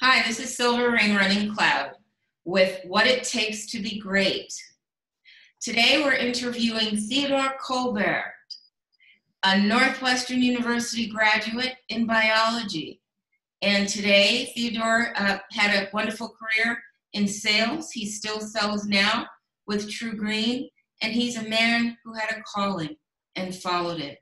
Hi, this is Silver Rain Runningcloud with What It Takes to Be Great. Today we're interviewing Theodore Colbert, a Northwestern University graduate in biology. And today, Theodore uh, had a wonderful career in sales. He still sells now with TruGreen, and he's a man who had a calling and followed it.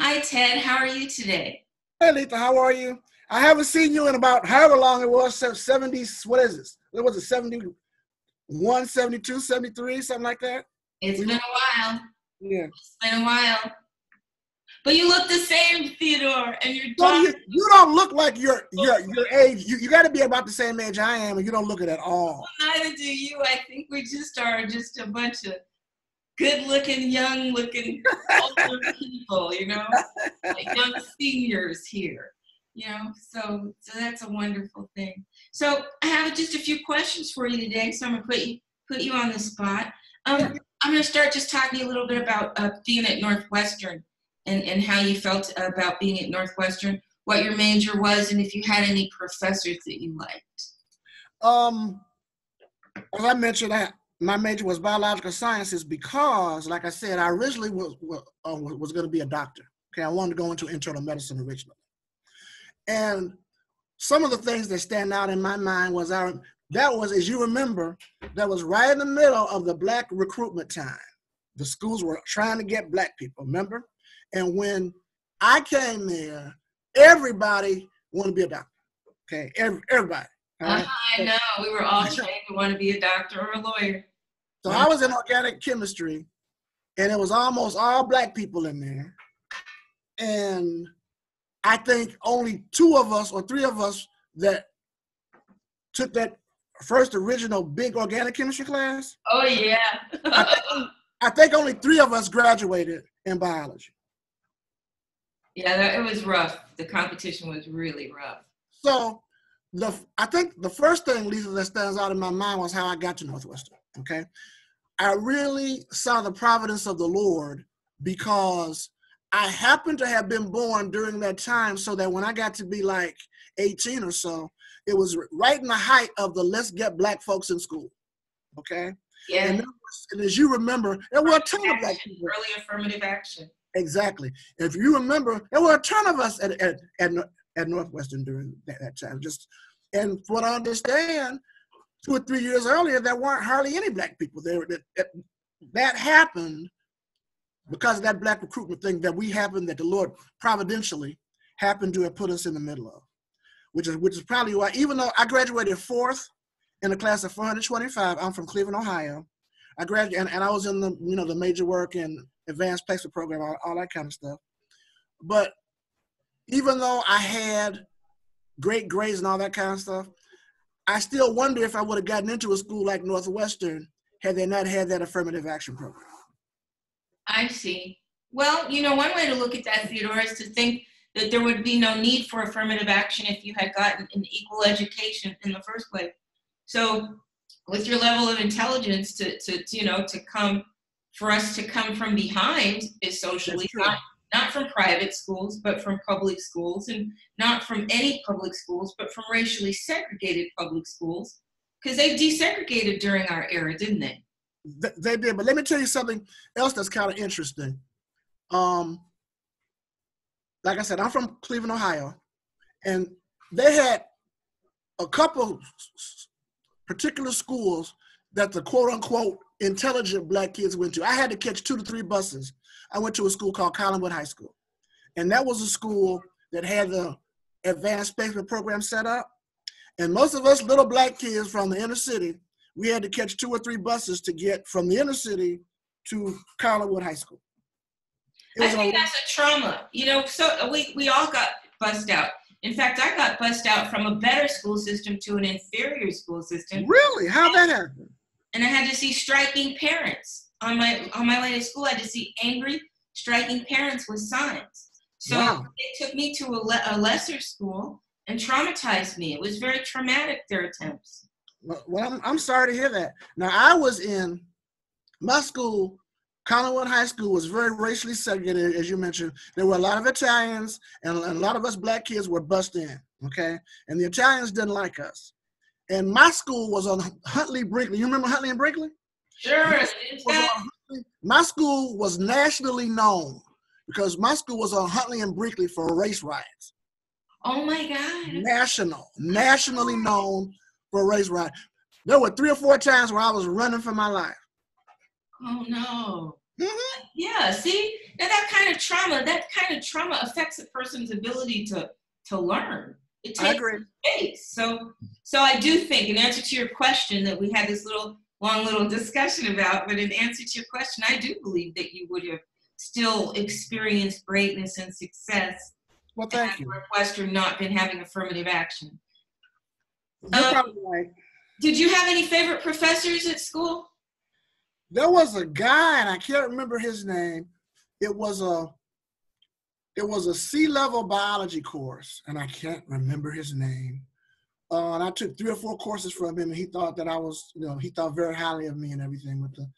Hi, Ted. How are you today? Hey, Letha. How are you? I haven't seen you in about however long it was 70, what is this? What was it, 71, 72, 73, something like that? It's been a while. Yeah. It's been a while. But you look the same, Theodore, and you're well, you, you, don't look like your your your age. You, you got to be about the same age I am, and you don't look it at all. Well, neither do you. I think we just are just a bunch of good-looking, young-looking older people, you know, like young seniors here. You know, so so that's a wonderful thing. So I have just a few questions for you today. So I'm gonna put you put you on the spot. Um, I'm gonna start just talking a little bit about uh, being at Northwestern and, and how you felt about being at Northwestern, what your major was, and if you had any professors that you liked. Um, as I mentioned, I, my major was biological sciences because, like I said, I originally was was, uh, was going to be a doctor. Okay, I wanted to go into internal medicine originally, and some of the things that stand out in my mind was our that was, as you remember, that was right in the middle of the black recruitment time. The schools were trying to get black people. Remember, and when I came there, everybody wanted to be a doctor. Okay, Every, everybody. Right? I know. We were all trained to want to be a doctor or a lawyer. So I was in organic chemistry, and it was almost all black people in there. And I think only two of us or three of us that took that first original big organic chemistry class. Oh yeah. I, think, I think only three of us graduated in biology. Yeah, that, it was rough. The competition was really rough. So, the I think the first thing, Lisa, that stands out in my mind was how I got to Northwestern. Okay, I really saw the providence of the Lord because I happened to have been born during that time, so that when I got to be like 18 or so, it was right in the height of the let's get black folks in school. Okay. Yeah. And, was, and as you remember, there were a ton of black people. Early affirmative action. Exactly. If you remember, there were a ton of us at at, at, at Northwestern during that, that time. Just and from what I understand, two or three years earlier, there weren't hardly any black people there. That, that, that happened because of that black recruitment thing that we happened that the Lord providentially happened to have put us in the middle of, which is which is probably why even though I graduated fourth in a class of 425, I'm from Cleveland, Ohio. I graduated and, and I was in the you know the major work and advanced placement program, all, all that kind of stuff. But even though I had great grades and all that kind of stuff, I still wonder if I would have gotten into a school like Northwestern had they not had that affirmative action program. I see. Well, you know, one way to look at that, Theodore, is to think that there would be no need for affirmative action if you had gotten an equal education in the first place. So, with your level of intelligence to, to, you know, to come for us to come from behind is socially not, not from private schools, but from public schools, and not from any public schools, but from racially segregated public schools, because they desegregated during our era, didn't they? They did, but let me tell you something else that's kind of interesting. Um, like I said, I'm from Cleveland, Ohio, and they had a couple particular schools that the quote unquote intelligent black kids went to. I had to catch two to three buses. I went to a school called Collinwood High School. And that was a school that had the advanced placement program set up. And most of us little black kids from the inner city, we had to catch two or three buses to get from the inner city to Collinwood High School. I think a, that's a trauma. You know, so we, we all got bussed out. In fact, I got bussed out from a better school system to an inferior school system. Really? How that happen? and I had to see striking parents on my on my way to school. I had to see angry, striking parents with signs. So wow. it took me to a, le- a, lesser school and traumatized me. It was very traumatic. Their attempts. Well, I'm, I'm sorry to hear that. Now I was in my school, Collinwood High School was very racially segregated, as you mentioned. There were a lot of Italians, and, and a lot of us black kids were bussed in, okay? And the Italians didn't like us. And my school was on Huntley Brinkley. You remember Huntley and Brinkley? Sure. My school was nationally known because my school was on Huntley and Brinkley for race riots. Oh my God. National, nationally known for a race riots. There were three or four times where I was running for my life. Oh no. Mhm. Yeah, see, now that kind of trauma, that kind of trauma affects a person's ability to to learn. It takes space. So so I do think in answer to your question that we had this little long little discussion about, but in answer to your question, I do believe that you would have still experienced greatness and success Well, thank had you. Northwestern not been having affirmative action. Um. Did you have any favorite professors at school? There was a guy, and I can't remember his name. It was a it was a sea level biology course, and I can't remember his name. Uh, and I took three or four courses from him, and he thought that I was, you know, he thought very highly of me and everything with the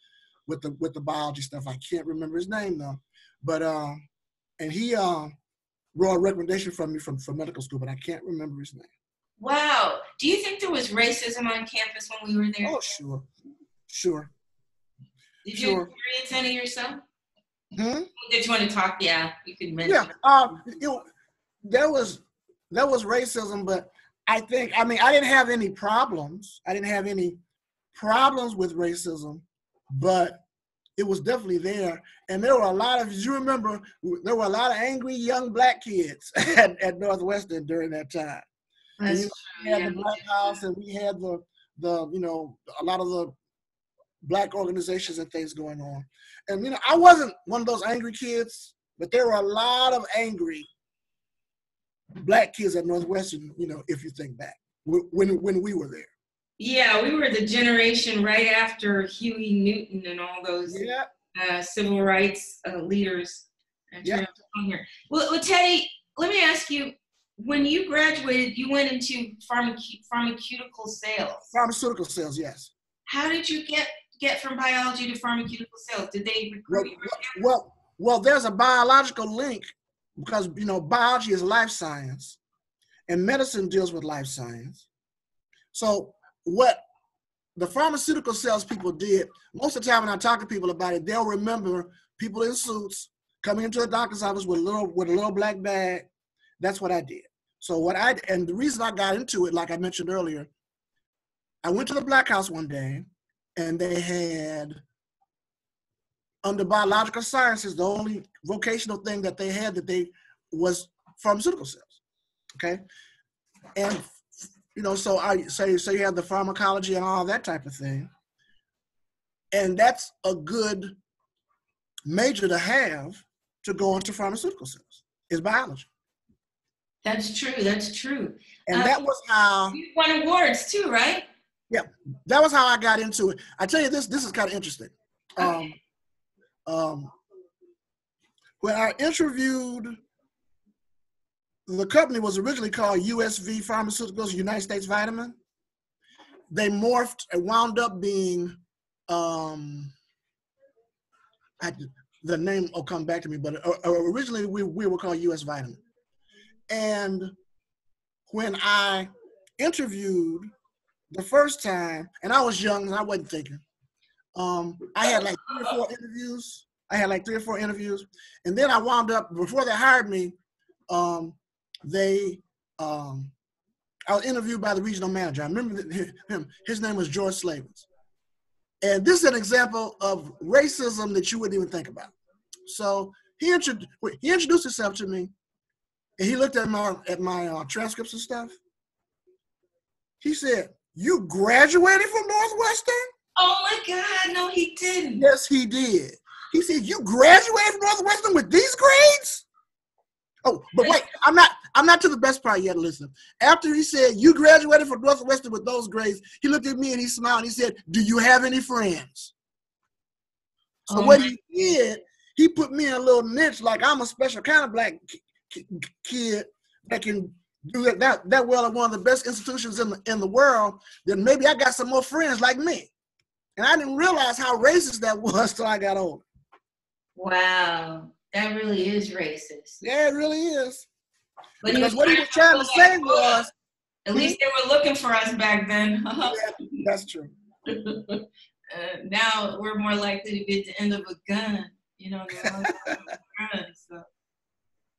with the with the biology stuff. I can't remember his name though, but um, and he um wrote a recommendation from me from from medical school, but I can't remember his name. Wow. Do you think there was racism on campus when we were there? Oh, sure, sure. Did you sure. experience any yourself? Hmm? Did you want to talk? Yeah, you can mention. Yeah, um, you know, there was there was racism, but I think I mean I didn't have any problems. I didn't have any problems with racism, but it was definitely there. And there were a lot of, as you remember, there were a lot of angry young black kids at, at Northwestern during that time. That's you know, We had the Black House, and we had the the you know a lot of the black organizations and things going on. And you know, I wasn't one of those angry kids, but there were a lot of angry black kids at Northwestern. You know, if you think back when when we were there. Yeah, we were the generation right after Huey Newton and all those Yeah. uh, civil rights uh, leaders. Yeah. here. Well, well, Teddy, let me ask you: When you graduated, you went into pharmace- pharmaceutical sales. Pharmaceutical sales, yes. How did you get get from biology to pharmaceutical sales? Did they Well, recruit you? well, well, there's a biological link because you know biology is life science, and medicine deals with life science. So what the pharmaceutical sales people did most of the time when I talk to people about it, they'll remember people in suits coming into the doctor's office with a little with a little black bag. That's what I did. So what I and the reason I got into it, like I mentioned earlier, I went to the Black House one day, and they had under biological sciences, the only vocational thing that they had that they was pharmaceutical sales. Okay, and you know, so I say so you have the pharmacology and all that type of thing, and that's a good major to have to go into pharmaceutical sales is biology, That's true. That's true. and Uh, that was how You won awards too, right? Yeah, that was how I got into it. I tell you this, this is kind of interesting. Um, Okay. um, when I interviewed, the company was originally called USV Pharmaceuticals, United States Vitamin. They morphed and wound up being, um, I, the name will come back to me, but uh, originally we, we were called US Vitamin. And when I interviewed the first time, and I was young and I wasn't thinking. Um, I had like three or four interviews. I had like three or four interviews, and then I wound up before they hired me. Um, they, um, I was interviewed by the regional manager. I remember him. His name was George Slavens, and this is an example of racism that you wouldn't even think about. So he introduced he introduced himself to me, and he looked at my at my uh, transcripts and stuff. He said, "You graduated from Northwestern?" Oh my God! No, he didn't. Yes, he did. He said, "You graduated from Northwestern with these grades?" Oh, but wait, I'm not. I'm not to the best part yet. Listen, after he said, "You graduated from Northwestern with those grades," he looked at me and he smiled and he said, "Do you have any friends?" So Oh what he did, he put me in a little niche, like I'm a special kind of black kid that can do that, that that well at one of the best institutions in the in the world. Then maybe I got some more friends like me. And I didn't realize how racist that was till I got older. Wow, that really is racist. Yeah, it really is. But because what he was trying to say was, at least they were looking for us back then. yeah, that's true. uh, now we're more likely to be at the end of a gun. You know, gun, so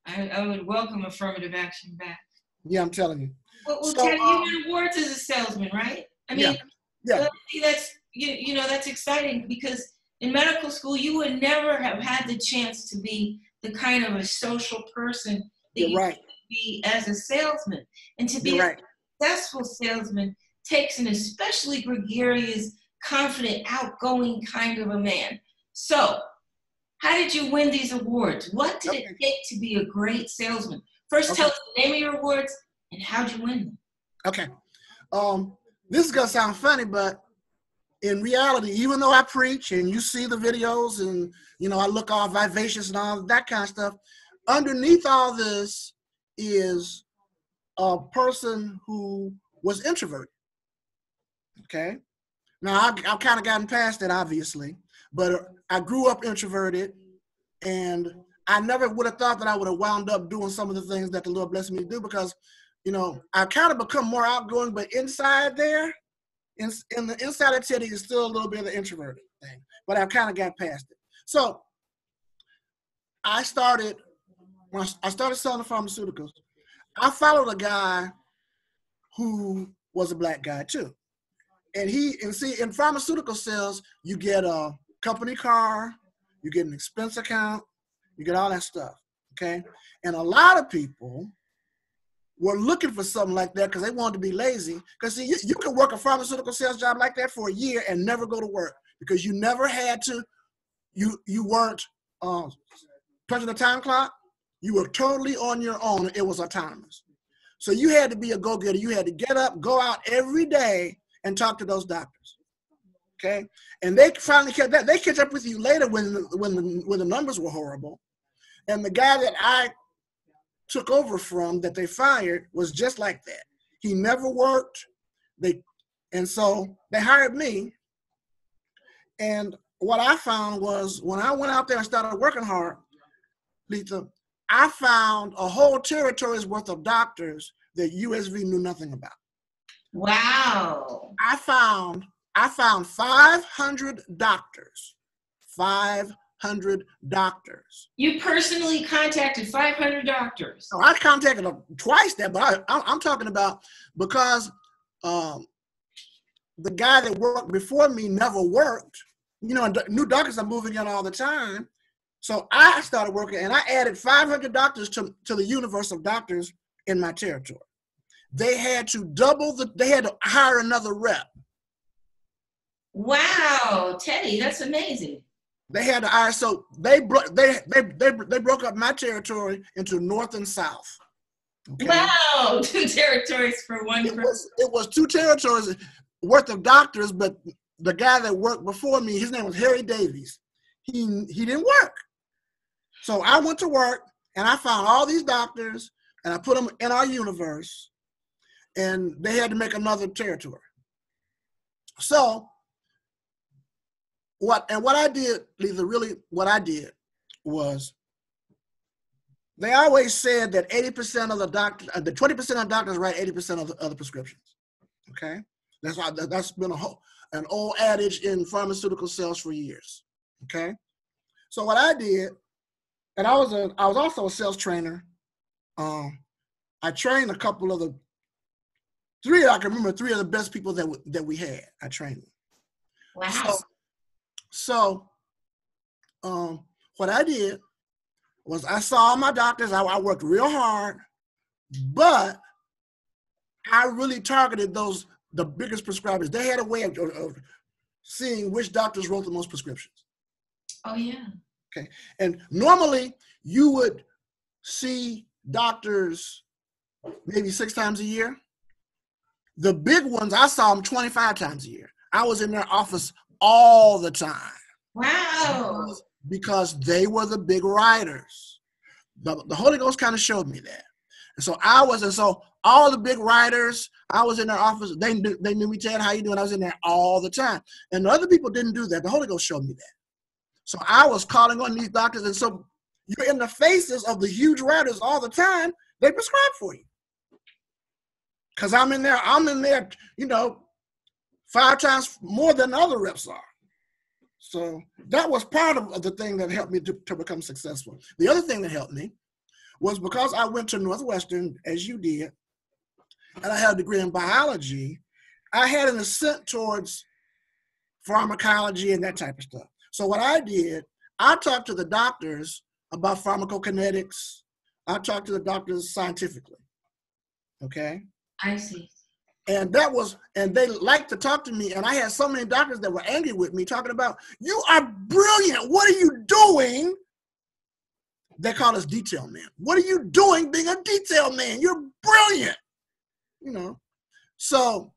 I, I would welcome affirmative action back. Yeah, I'm telling you. Well, well so, Teddy, um, you win awards as a salesman, right? I mean, yeah. yeah. That's you, you know that's exciting because in medical school you would never have had the chance to be the kind of a social person that You're you right. be as a salesman, and to be a successful salesman takes an especially gregarious, confident, outgoing kind of a man. So, how did you win these awards? What did okay. it take to be a great salesman? First, okay. tell us the name of your awards and how'd you win them? Okay. Um, this is gonna sound funny, but in reality, even though I preach and you see the videos and you know I look all vivacious and all that kind of stuff, underneath all this is a person who was introverted. Okay. Now I, I've kind of gotten past that, obviously, but I grew up introverted, and I never would have thought that I would have wound up doing some of the things that the Lord blessed me to do because you know, I've kind of become more outgoing, but inside there, in, in the inside of Teddy is still a little bit of the introverted thing, but I've kind of got past it. So I started, when I started selling pharmaceuticals, I followed a guy who was a black guy too. And he, and see, in pharmaceutical sales, you get a company car, you get an expense account, you get all that stuff. Okay. And a lot of people were looking for something like that because they wanted to be lazy. Because see, you, you can work a pharmaceutical sales job like that for a year and never go to work because you never had to, you you weren't uh, punching the time clock. You were totally on your own. It was autonomous. So you had to be a go-getter. You had to get up, go out every day, and talk to those doctors. Okay, and they finally kept that. They catch up with you later when when the, when the numbers were horrible. And the guy that I took over from that they fired was just like that. He never worked. They and so they hired me. And what I found was when I went out there and started working hard, Lisa, I found a whole territory's worth of doctors that USV knew nothing about. Wow. I found I found 500 doctors, 500 500 doctors. You personally contacted 500 doctors? No, I contacted them twice that, but I, am talking about because um, the guy that worked before me never worked. You know, new doctors are moving in all the time. So I started working and I added 500 doctors to, to the universe of doctors in my territory. They had to double the, they had to hire another rep. Wow, Teddy, that's amazing. They had to hire, so they broke they, they they they broke up my territory into north and south. Okay? Wow, two territories for one. It was it was two territories worth of doctors, but the guy that worked before me, his name was Harry Davies. He he didn't work, so I went to work and I found all these doctors and I put them in our universe, and they had to make another territory. So what and what I did, Lisa, really what I did was they always said that 80% of the doctors, uh, the 20% of doctors write 80% of the, of the prescriptions. Okay, that's why that's been a whole, an old adage in pharmaceutical sales for years. Okay, so what I did, and I was a I was also a sales trainer. Um, I trained a couple of the three I can remember three of the best people that that we had. I trained them. Wow. So, so, um, what I did was I saw my doctors. I, I worked real hard, but I really targeted those the biggest prescribers. They had a way of, of seeing which doctors wrote the most prescriptions. Oh yeah. Okay, and normally you would see doctors maybe six times a year. The big ones, I saw them 25 times a year. I was in their office all the time. Wow. Because, they were the big writers. The, the Holy Ghost kind of showed me that. And so I was, and so all the big writers, I was in their office. They knew, they knew me, Ted, how you doing? I was in there all the time. And other people didn't do that. The Holy Ghost showed me that. So I was calling on these doctors, and so you're in the faces of the huge writers all the time. They prescribe for you because I'm in there. I'm in there. You know, five times more than other reps are. So that was part of the thing that helped me to, to become successful. The other thing that helped me was because I went to Northwestern, as you did, and I had a degree in biology, I had an ascent towards pharmacology and that type of stuff. So what I did, I talked to the doctors about pharmacokinetics. I talked to the doctors scientifically. Okay. I see. And that was, and they liked to talk to me. And I had so many doctors that were angry with me, talking about, you are brilliant. What are you doing? They call us detail man. What are you doing being a detail man? You're brilliant. You know. So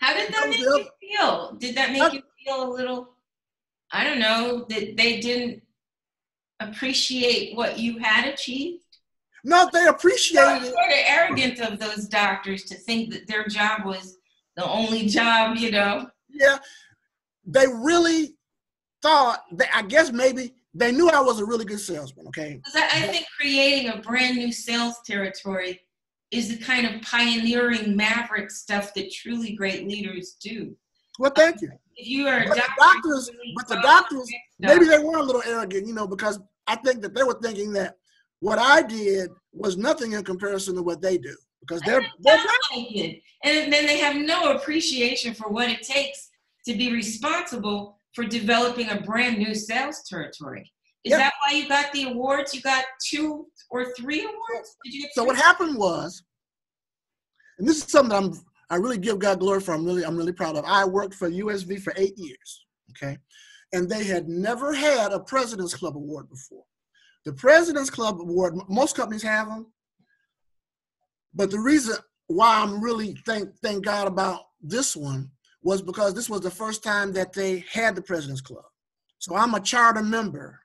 how did that make you feel? Did that make you feel a little I don't know, that they didn't appreciate what you had achieved? No, they appreciated it. Sort of arrogant of those doctors to think that their job was the only job, you know. Yeah, they really thought that. I guess maybe they knew I was a really good salesman. Okay. I, I think creating a brand new sales territory is the kind of pioneering maverick stuff that truly great leaders do. Well, thank you. If you are but the doctors, but the doctors, maybe they were a little arrogant, you know, because I think that they were thinking that what I did was nothing in comparison to what they do because they're they're and then they have no appreciation for what it takes to be responsible for developing a brand new sales territory. Is yep. that why you got the awards? You got two or three awards? Did you so what happened was, and this is something that I'm I really give God glory for. I'm really I'm really proud of. I worked for USV for eight years. Okay, and they had never had a President's Club award before. The President's Club Award, most companies have them. But the reason why I'm really thank thank God about this one was because this was the first time that they had the President's Club. So I'm a charter member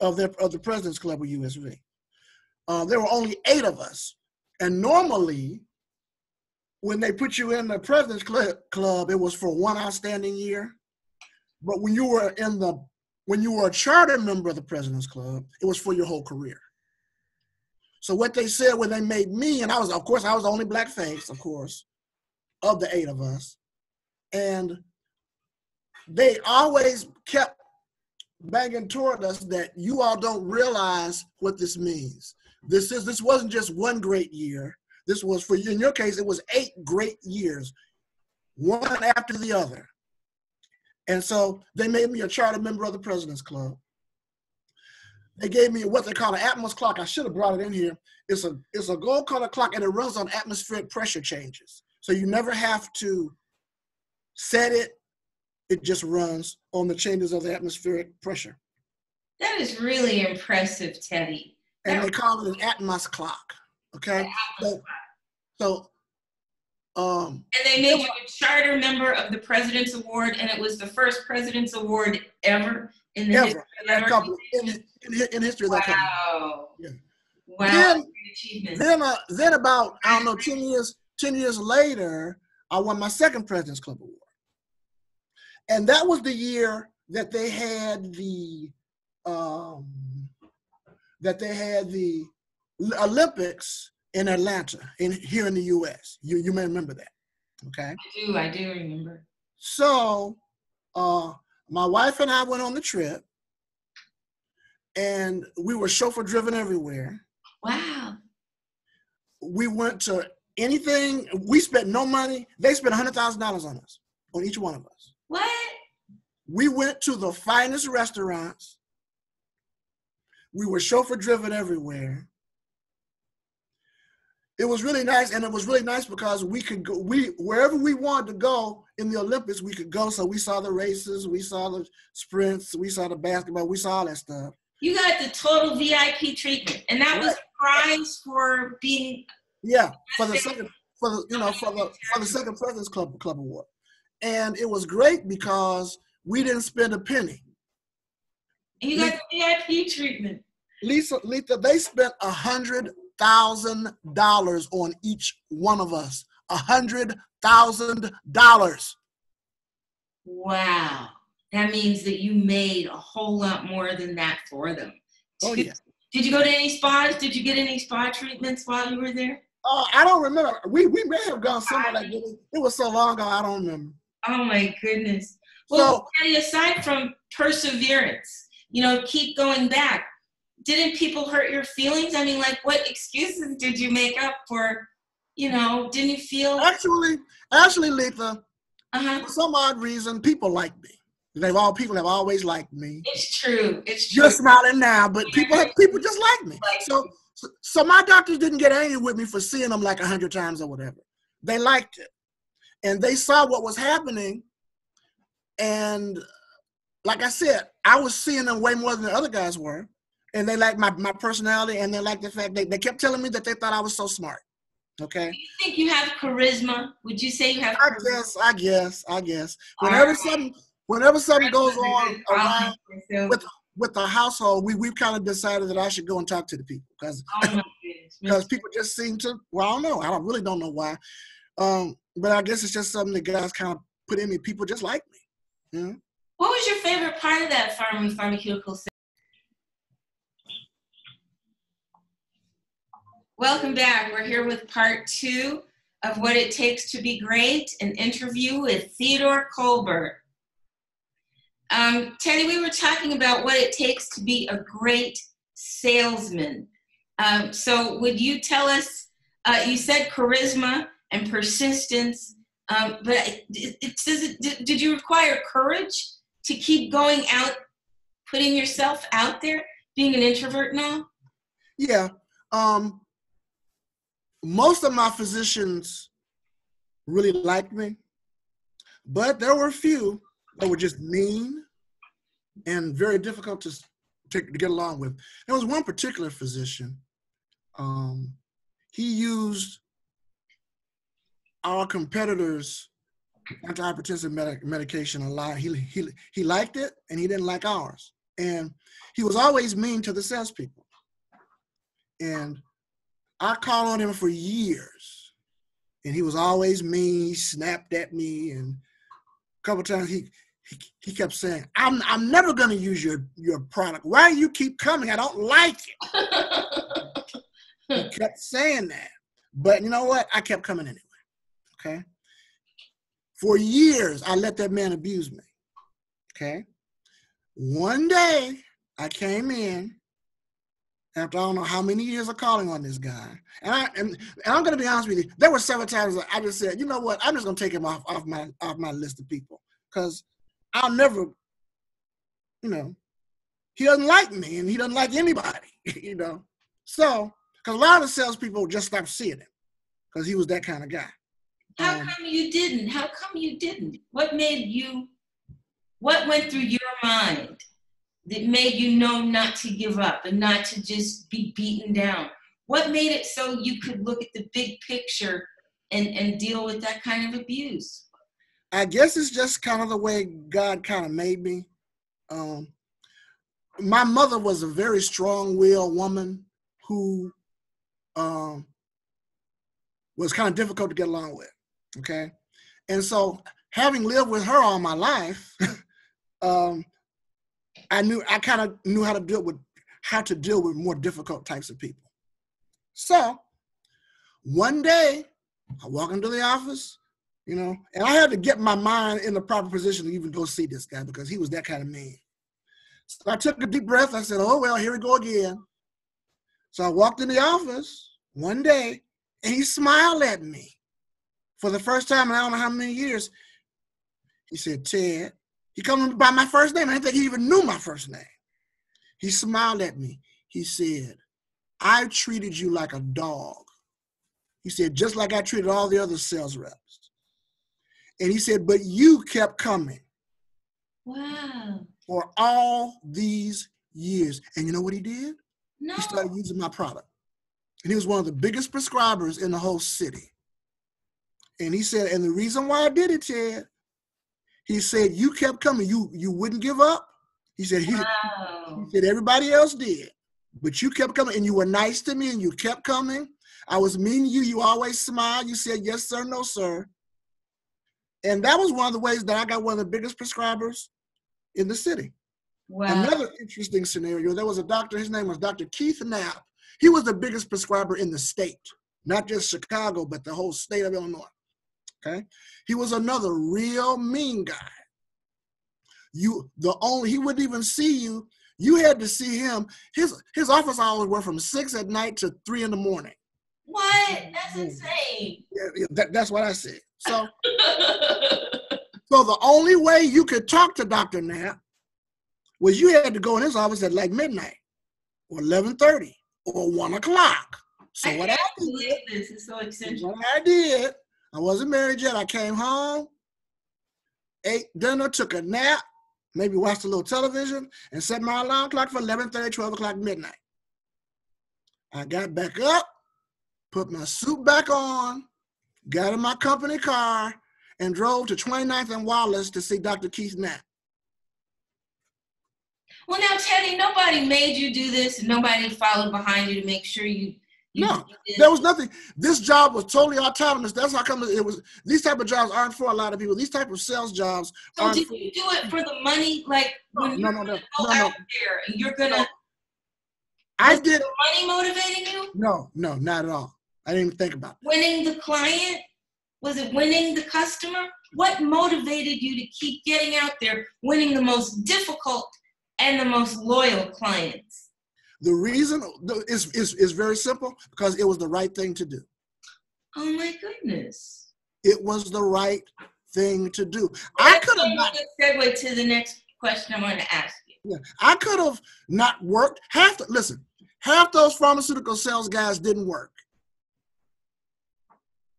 of the of the President's Club of USV. Uh, there were only eight of us, and normally, when they put you in the President's Club, Club, it was for one outstanding year. But when you were in the when you were a charter member of the President's Club, it was for your whole career. So what they said when they made me, and I was, of course, I was the only black face, of course, of the eight of us. And they always kept banging toward us that you all don't realize what this means. This is this wasn't just one great year. This was for you. In your case, it was eight great years, one after the other. And so they made me a charter member of the President's Club. They gave me what they call an Atmos clock. I should have brought it in here. It's a it's a gold color clock and it runs on atmospheric pressure changes. So you never have to set it. It just runs on the changes of the atmospheric pressure. That is really impressive, Teddy. And they call it an Atmos clock. Okay. So, so um, and they made you a charter member of the President's Award, and it was the first President's Award ever in the ever, history of that company, in, in, in, history of that company. Wow. Yeah. Wow. Then, then, uh, then about I don't know, ten years, ten years later, I won my second President's Club Award, and that was the year that they had the um, that they had the Olympics in Atlanta, in here in the U.S. You you may remember that. Okay. I do. I do remember. So, uh, my wife and I went on the trip, and we were chauffeur driven everywhere. Wow. We went to anything. We spent no money. They spent hundred thousand dollars on us, on each one of us. What? We went to the finest restaurants. We were chauffeur driven everywhere it was really nice, and it was really nice because we could go we wherever we wanted to go in the Olympics, we could go. So we saw the races, we saw the sprints, we saw the basketball, we saw all that stuff. You got the total VIP treatment, and that was prize for being. Yeah, for the second, for the you know for the for the second Presidents Club Club Award, and it was great because we didn't spend a penny. And you got the VIP treatment. Lisa, Lisa, they spent a hundred thousand dollars on each one of us. A hundred thousand dollars. Wow. that means that you made a whole lot more than that for them. Oh yeah. Did you go to any spas? Did you get any spa treatments while you were there? Uh, I don't remember. We we may have gone somewhere like this. It was so long ago, I don't remember. Oh my goodness. Well, so, aside from perseverance, you know, keep going back. Didn't people hurt your feelings? I mean, like, what excuses did you make up for? You know, didn't you feel? Actually, actually, Letha, uh-huh. for some odd reason, people like me. They've all people have always liked me. It's true. It's true. You're smiling now, but people have, people just like me. So so my doctors didn't get angry with me for seeing them like a hundred times or whatever. They liked it, and they saw what was happening. And like I said, I was seeing them way more than the other guys were, and they liked my my personality, and they liked the fact they they kept telling me that they thought I was so smart. Okay. Do you think you have charisma? Would you say you have? I guess. I guess. I guess. Whenever right. something whenever something goes on around with with the household, we we've kind of decided that I should go and talk to the people because because oh people just seem to. Well, I don't know. I don't really don't know why, um, but I guess it's just something that guys kind of put in me. People just like me. You know? What was your favorite part of that farm pharmaceutical? Welcome back. We're here with part two of What It Takes to Be Great, an interview with Theodore Colbert. Um, Teddy, we were talking about what it takes to be a great salesman. Um, so, would you tell us? Uh, you said charisma and persistence, um, but it, it, it, did, did you require courage to keep going out, putting yourself out there, being an introvert now? Yeah. Um, most of my physicians really liked me, but there were a few that were just mean and very difficult to, to, get along with. There was one particular physician. Um, he used our competitors' antihypertensive medic- medication a lot. He, he, he liked it and he didn't like ours. And he was always mean to the salespeople. And I called on him for years. And he was always mean, he snapped at me. And a couple times he, he, he kept saying, I'm, I'm never going to use your, your product. Why do you keep coming? I don't like it. he kept saying that. But you know what? I kept coming anyway. Okay. For years, I let that man abuse me. Okay. One day, I came in after I don't know how many years of calling on this guy. And I and, and I'm gonna be honest with you, there were several times I just said, you know what, I'm just gonna take him off, off my off my list of people. Because I'll never, you know, he doesn't like me and he doesn't like anybody, you know. So, because a lot of the salespeople just stopped seeing him because he was that kind of guy. How um, come you didn't? How come you didn't? What made you, what went through your mind that made you know not to give up and not to just be beaten down? What made it so you could look at the big picture and, and deal with that kind of abuse? I guess it's just kind of the way God kind of made me. Um, my mother was a very strong-willed woman who um, was kind of difficult to get along with. Okay, and so having lived with her all my life, um, I knew I kind of knew how to deal with how to deal with more difficult types of people. So one day, I walk into the office you know. And I had to get my mind in the proper position to even go see this guy because he was that kind of man. So I took a deep breath. I said, "Oh well, here we go again." So I walked in the office one day, and he smiled at me for the first time in I don't know how many years. He said, "Ted." He called by my first name. I didn't think he even knew my first name. He smiled at me. He said, "I treated you like a dog." He said, just like I treated all the other sales reps. And he said, But you kept coming. Wow. For all these years. And you know what he did? No. He started using my product. And he was one of the biggest prescribers in the whole city. And he said, and the reason why I did it, Ted, he said, you kept coming. You you wouldn't give up. He said, he, wow. he said, everybody else did. But you kept coming and you were nice to me and you kept coming. I was mean to you. You always smiled. You said, yes, sir, no, sir. And that was one of the ways that I got one of the biggest prescribers in the city. Wow. Another interesting scenario there was a doctor, his name was Dr. Keith Knapp. He was the biggest prescriber in the state, not just Chicago, but the whole state of Illinois. Okay. He was another real mean guy. You the only he wouldn't even see you. You had to see him. His his office hours were from six at night to three in the morning. What? That's insane. Yeah, yeah, that, that's what I said. So so the only way you could talk to Dr. Knapp was you had to go in his office at like midnight or eleven thirty or one o'clock. So I what I did, this. It's so eccentric. what I did, I wasn't married yet. I came home, ate dinner, took a nap, maybe watched a little television, and set my alarm clock for 11 12 o'clock midnight. I got back up, put my suit back on, got in my company car, and drove to 29th and Wallace to see Dr. Keith Knapp. Well, now, Teddy, nobody made you do this, nobody followed behind you to make sure you. No, There was nothing. This job was totally autonomous. That's how come it was. These type of jobs aren't for a lot of people. These type of sales jobs So aren't. did you do it for the money? Like when No, you're no, no, no, out there and you're gonna I did. the money motivating you? No, no, not at all. I didn't even think about it. Winning the client? Was it winning the customer? What motivated you to keep getting out there, winning the most difficult and the most loyal clients? The reason is, is, is very simple because it was the right thing to do. Oh my goodness. It was the right thing to do. I could have not. segue to the next question I want to ask you. Yeah, I could have not worked. Half the listen. Half those pharmaceutical sales guys didn't work.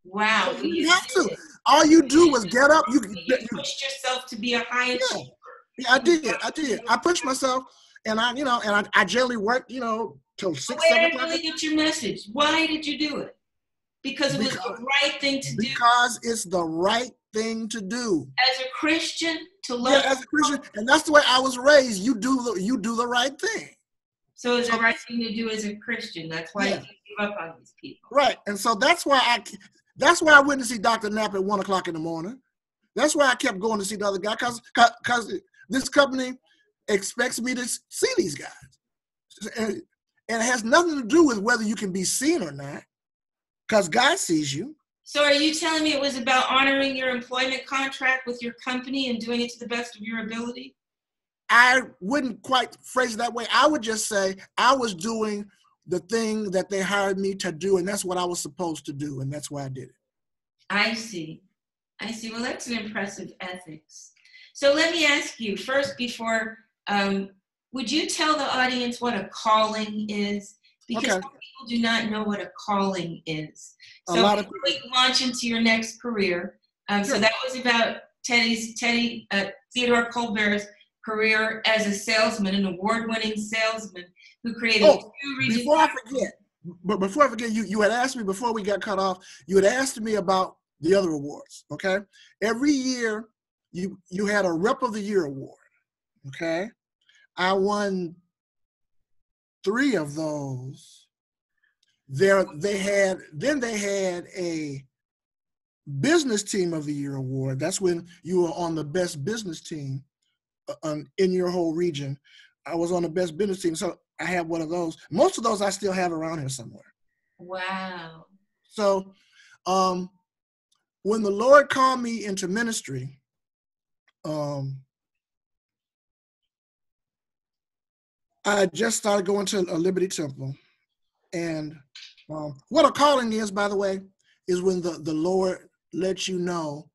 Wow. You you have to. it. All you do was get up. You, You you pushed yourself to be a high Yeah. achiever. Yeah, I did. I did. I pushed myself, and I, you know, and I, I generally work, you know, till six, where seven did o'clock. really get your message? Why did you do it? Because it was Because- the right thing to do Because it's the right thing to do. as a Christian to love. Yeah, as a Christian, and that's the way I was raised. You do the, you do the right thing, so it's the right thing to do as a Christian. That's why Yeah. you give up on these people. right? And so that's why I, that's why I went to see Doctor Knapp at one o'clock in the morning. That's why I kept going to see the other guy, cause, cause this company expects me to see these guys, and, and it has nothing to do with whether you can be seen or not, cause God sees you. So are you telling me it was about honoring your employment contract with your company and doing it to the best of your ability? I wouldn't quite phrase it that way. I would just say I was doing the thing that they hired me to do, and that's what I was supposed to do, and that's why I did it. I see. I see. Well, that's an impressive ethics. So let me ask you first before, um, would you tell the audience what a calling is? Because Okay. people do not know what a calling is. A So lot of we launch into your next career, um, so that was about Teddy's Teddy uh, Theodore Colbert's career as a salesman, an award-winning salesman who created Oh, two regions. Before I forget, but before I forget, you you had asked me before we got cut off. You had asked me about the other awards. Okay, every year you you had a Rep of the Year award. Okay, I won three of those. There they had then they had a Business Team of the Year award. That's when you were on the best business team uh, um, in your whole region. I was on the best business team, so I have one of those. Most of those I still have around here somewhere. Wow. So, um, when the Lord called me into ministry, um, I just started going to a Liberty Temple, and um, what a calling is, by the way, is when the the Lord lets you know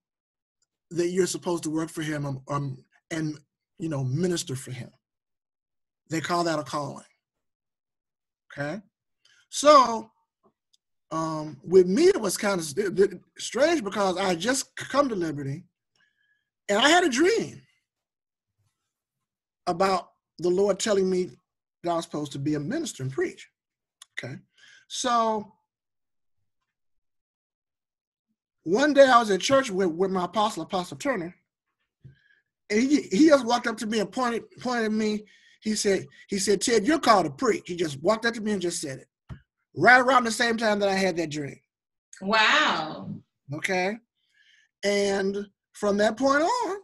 that you're supposed to work for Him um, um, and you know minister for Him. They call that a calling. Okay, so um, with me it was kind of strange because I just come to Liberty, and I had a dream about the Lord telling me that I was supposed to be a minister and preach. Okay, so one day I was at church with, with my apostle, Apostle Turner, and he, he just walked up to me and pointed pointed at me. He said, he said, Ted, you're called to preach. He just walked up to me and just said it. Right around the same time that I had that dream. Wow. Okay. And from that point on,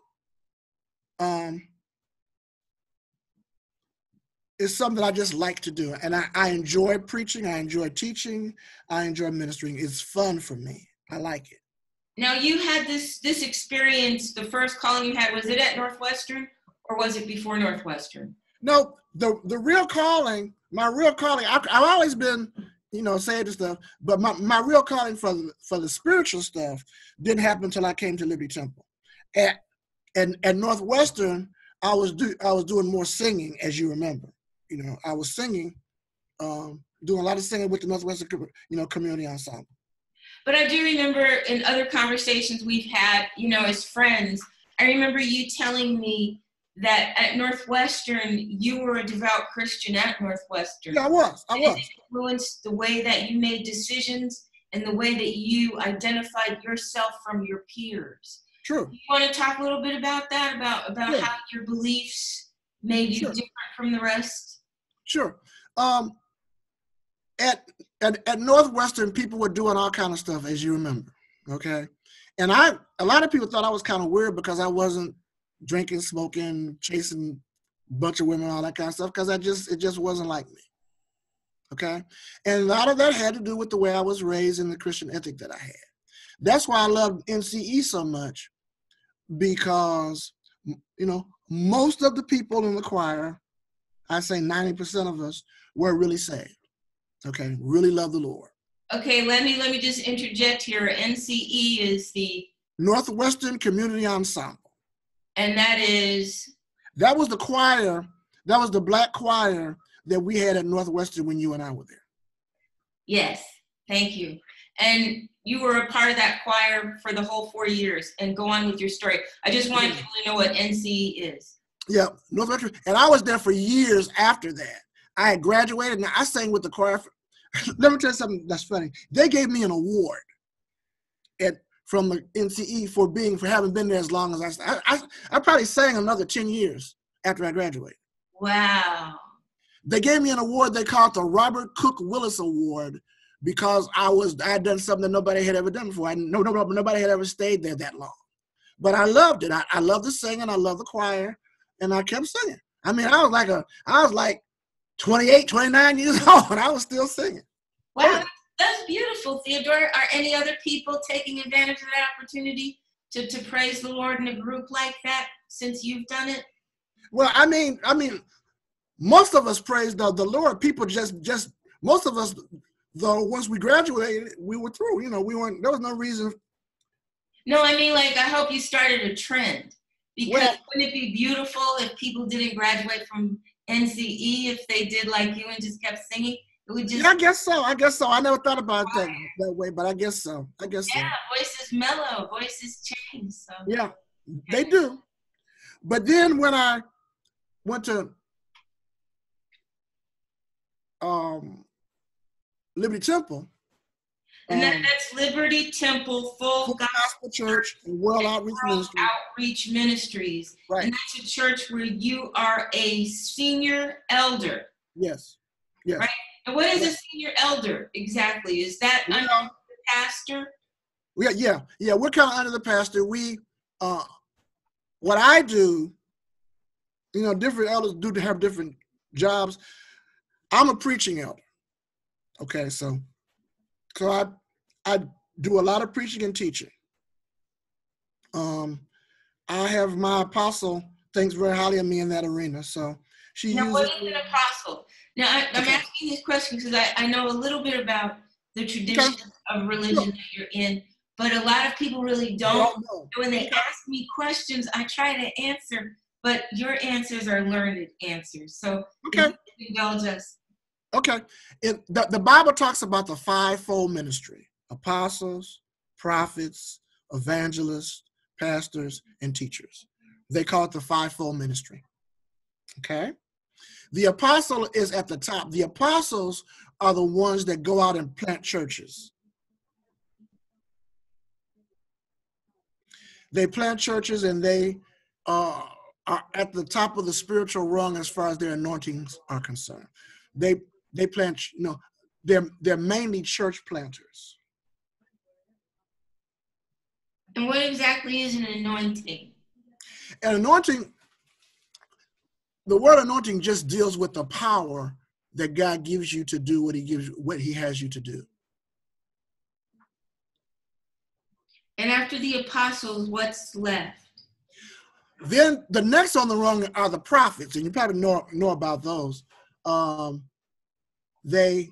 um, is something I just like to do. And I, I enjoy preaching, I enjoy teaching, I enjoy ministering. It's fun for me. I like it. Now you had this this experience, the first calling you had, was it at Northwestern or was it before Northwestern? No, the the real calling, my real calling, I, have always been, you know, saying this stuff, but my, my real calling for the, for the spiritual stuff didn't happen until I came to Liberty Temple. At and at Northwestern, I was do I was doing more singing, as you remember. You know, I was singing, um, doing a lot of singing with the Northwestern, you know, community ensemble. But I do remember in other conversations we've had, you know, as friends, I remember you telling me that at Northwestern you were a devout Christian at Northwestern. Yeah, I was. I was. It influenced the way that you made decisions and the way that you identified yourself from your peers. True. You want to talk a little bit about that, about about how your beliefs made you sure. different from the rest? Sure. Um, at, at at Northwestern, people were doing all kind of stuff, as you remember. Okay, and I a lot of people thought I was kind of weird because I wasn't drinking, smoking, chasing a bunch of women, all that kind of stuff, because I just it just wasn't like me. Okay, and a lot of that had to do with the way I was raised and the Christian ethic that I had. That's why I love NCE so much, because you know most of the people in the choir, I say ninety percent of us, were really saved. Okay, really love the Lord. Okay, let me let me just interject here. NCE is the Northwestern Community Ensemble. And that is that was the choir, that was the black choir that we had at Northwestern when you and I were there. Yes, thank you. And you were a part of that choir for the whole four years and go on with your story. I just wanted people to know what NCE is. Yeah, Northwestern. And I was there for years after that. I had graduated and I sang with the choir. For, let me tell you something that's funny. They gave me an award at from the NCE for being for having been there as long as I. I, I, probably sang another ten years after I graduated. Wow. They gave me an award they called the Robert Cook Willis Award because I was I had done something that nobody had ever done before. I no, no nobody had ever stayed there that long. But I loved it. I, I loved the singing. I loved the choir, and I kept singing. I mean, I was like a I was like 28, 29 years old, and I was still singing. Wow, that's beautiful, Theodore. Are any other people taking advantage of that opportunity to, to praise the Lord in a group like that since you've done it? Well, I mean, I mean, most of us praise the, the Lord. People just just most of us though once we graduated, we were through. You know, we weren't there was no reason. No, I mean like I hope you started a trend. Because well, wouldn't it be beautiful if people didn't graduate from NCE if they did like you and just kept singing? It would Just, yeah, I guess so. I guess so. I never thought about it that, that way, but I guess so. I guess yeah, so. Yeah, voices mellow, voices change. So yeah, they do. But then when I went to um, Liberty Temple, and um, that's Liberty Temple Full, Full Gospel Church and World Outreach Ministries. Outreach Ministries. Right. And that's a church where you are a senior elder. Yes. Yes. Right. And what is a senior elder exactly? Is that under the pastor? Yeah, yeah, yeah. We're kind of under the pastor. We, uh, what I do, you know, different elders do to have different jobs. I'm a preaching elder. Okay, so, so I, I do a lot of preaching and teaching. Um, I have my apostle thinks very highly of me in that arena. So she now. What is an apostle? Now, I, am asking these questions because I, I know a little bit about the tradition okay. of religion sure. that you're in, but a lot of people really don't. don't when they ask me questions, I try to answer, but your answers are learned answers. So okay. indulge us. Okay. It, the, the Bible talks about the fivefold ministry apostles, prophets, evangelists, pastors, and teachers. They call it the fivefold ministry. Okay. The apostle is at the top. The apostles are the ones that go out and plant churches. They plant churches and they uh, are at the top of the spiritual rung as far as their anointings are concerned. They they plant, you know, they're they're mainly church planters. And what exactly is an anointing? An anointing the word anointing just deals with the power that God gives you to do what he gives what he has you to do. And after the apostles, what's left? Then the next on the rung are the prophets, and you probably know know about those. Um, they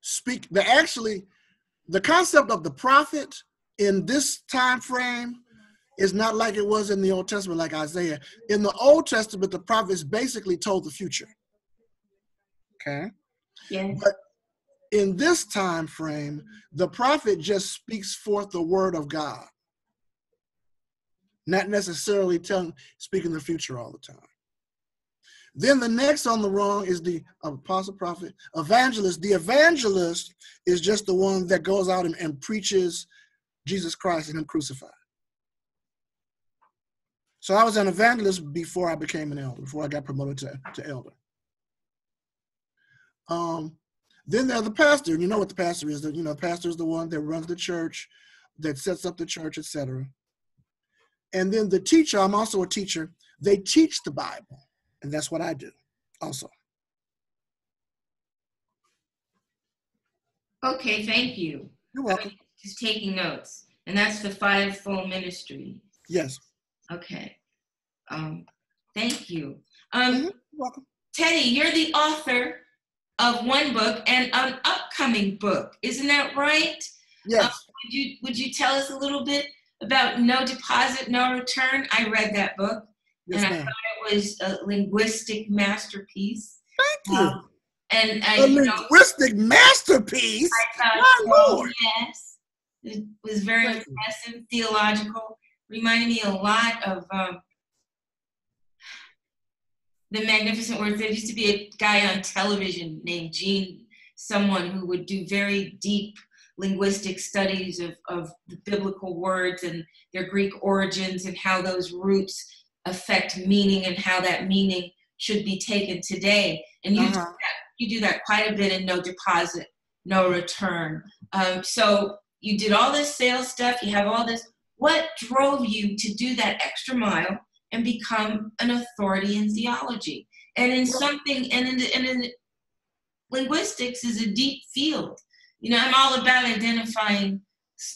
speak. They actually, the concept of the prophet in this time frame is not like it was in the Old Testament, like Isaiah. In the Old Testament, the prophets basically told the future. Okay. Yeah. But in this time frame, the prophet just speaks forth the word of God, not necessarily telling, speaking the future all the time. Then the next on the rung is the apostle, prophet, evangelist. The evangelist is just the one that goes out and, and preaches Jesus Christ and Him crucified. So I was an evangelist before I became an elder, before I got promoted to, to elder. Um, then there's the pastor, and you know what the pastor is. The, you know, the pastor is the one that runs the church, that sets up the church, etc. And then the teacher, I'm also a teacher, they teach the Bible. And that's what I do also. Okay, thank you. You're welcome. Just taking notes. And that's the fivefold ministry. Yes. Okay. Um, thank you. Um, Mhm. You're welcome. Teddy, you're the author of one book and an upcoming book. Isn't that right? Yes. Would you would you tell us a little bit about No Deposit, No Return? I read that book Yes, and I ma'am. thought it was a linguistic masterpiece. Thank you. Um, and I, a you know, linguistic masterpiece. I thought, My oh, Lord. yes, it was very impressive, theological. Reminded me a lot of um, the Magnificent Words. There used to be a guy on television named Gene, someone who would do very deep linguistic studies of, of the biblical words and their Greek origins and how those roots affect meaning and how that meaning should be taken today. And you Uh-huh. you do that quite a bit in no deposit, no return. Um, so you did all this sales stuff, you have all this. What drove you to do that extra mile and become an authority in theology? And in something, and in, and in linguistics is a deep field. You know, I'm all about identifying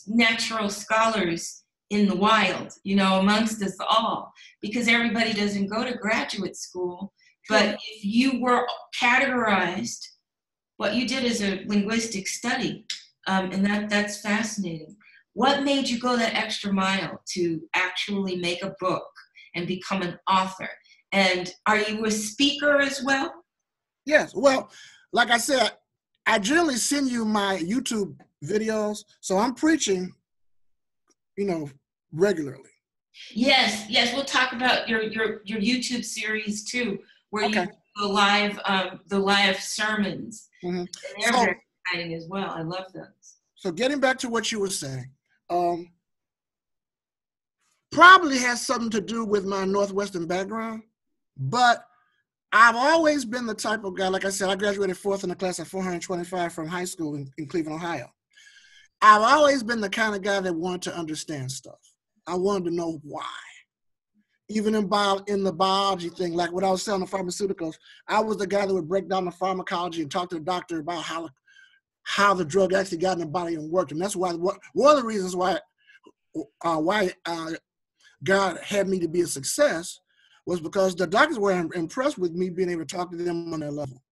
natural scholars in the wild, you know, amongst us all, because everybody doesn't go to graduate school. But if you were categorized, what you did is a linguistic study, um, and that that's fascinating. What made you go that extra mile to actually make a book and become an author? And are you a speaker as well? Yes. Well, like I said, I generally send you my YouTube videos, so I'm preaching, you know, regularly. Yes, yes. We'll talk about your your your YouTube series too, where you do the live um, the live sermons. Mhm. So- very exciting as well. I love those. So getting back to what you were saying, um, probably has something to do with my Northwestern background, but I've always been the type of guy, like I said, I graduated fourth in the class of 425 from high school in, in Cleveland, Ohio. I've always been the kind of guy that wanted to understand stuff. I wanted to know why. Even in bio, in the biology thing, like when I was selling the pharmaceuticals, I was the guy that would break down the pharmacology and talk to the doctor about how how the drug actually got in the body and worked. And that's why one one of the reasons why uh, why uh, God had me to be a success was because the doctors were impressed with me being able to talk to them on their level.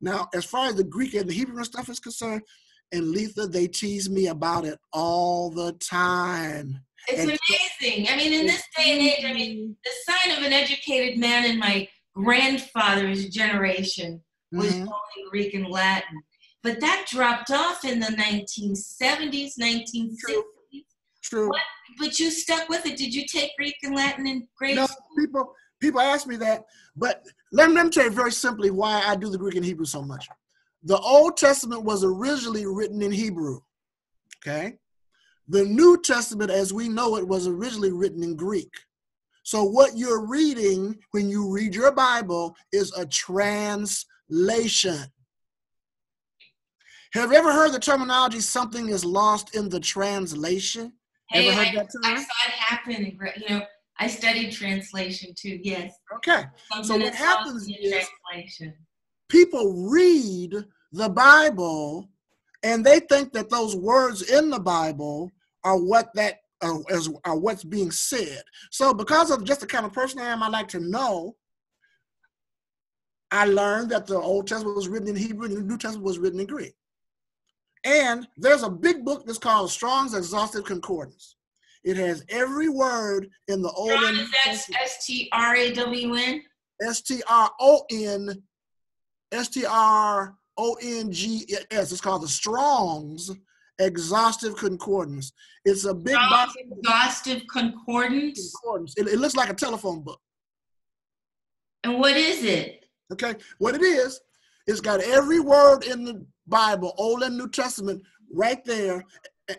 Now, as far as the Greek and the Hebrew and stuff is concerned, in Letha, they tease me about it all the time. It's And- amazing. I mean, in this day and age, I mean, the sign of an educated man in my grandfather's generation was Mhm. only Greek and Latin. But that dropped off in the 1970s, 1960s. True. What? But you stuck with it. Did you take Greek and Latin in grade No, school? people people ask me that, but let me, let me tell you very simply why I do the Greek and Hebrew so much. The Old Testament was originally written in Hebrew. Okay. The New Testament, as we know it, was originally written in Greek. So what you're reading when you read your Bible is a translation. Have you ever heard the terminology something is lost in the translation? Hey, ever I, heard that I saw it happen. You know, I studied translation too. Yes. Okay. Something So what happens in is- translation. People read the Bible and they think that those words in the Bible are what that uh, is, are what's being said. So because of just the kind of person I am, I like to know. I learned that the Old Testament was written in Hebrew and the New Testament was written in Greek. And there's a big book that's called Strong's Exhaustive Concordance. It has every word in the Old Ron, is that Testament. S T R A W N? S T R O N S T R O N G S. It's called the Strong's Exhaustive Concordance. It's a big box Exhaustive concordance. concordance. It, it looks like a telephone book. And what is it? Okay, what it is, it's got every word in the Bible, Old and New Testament, right there,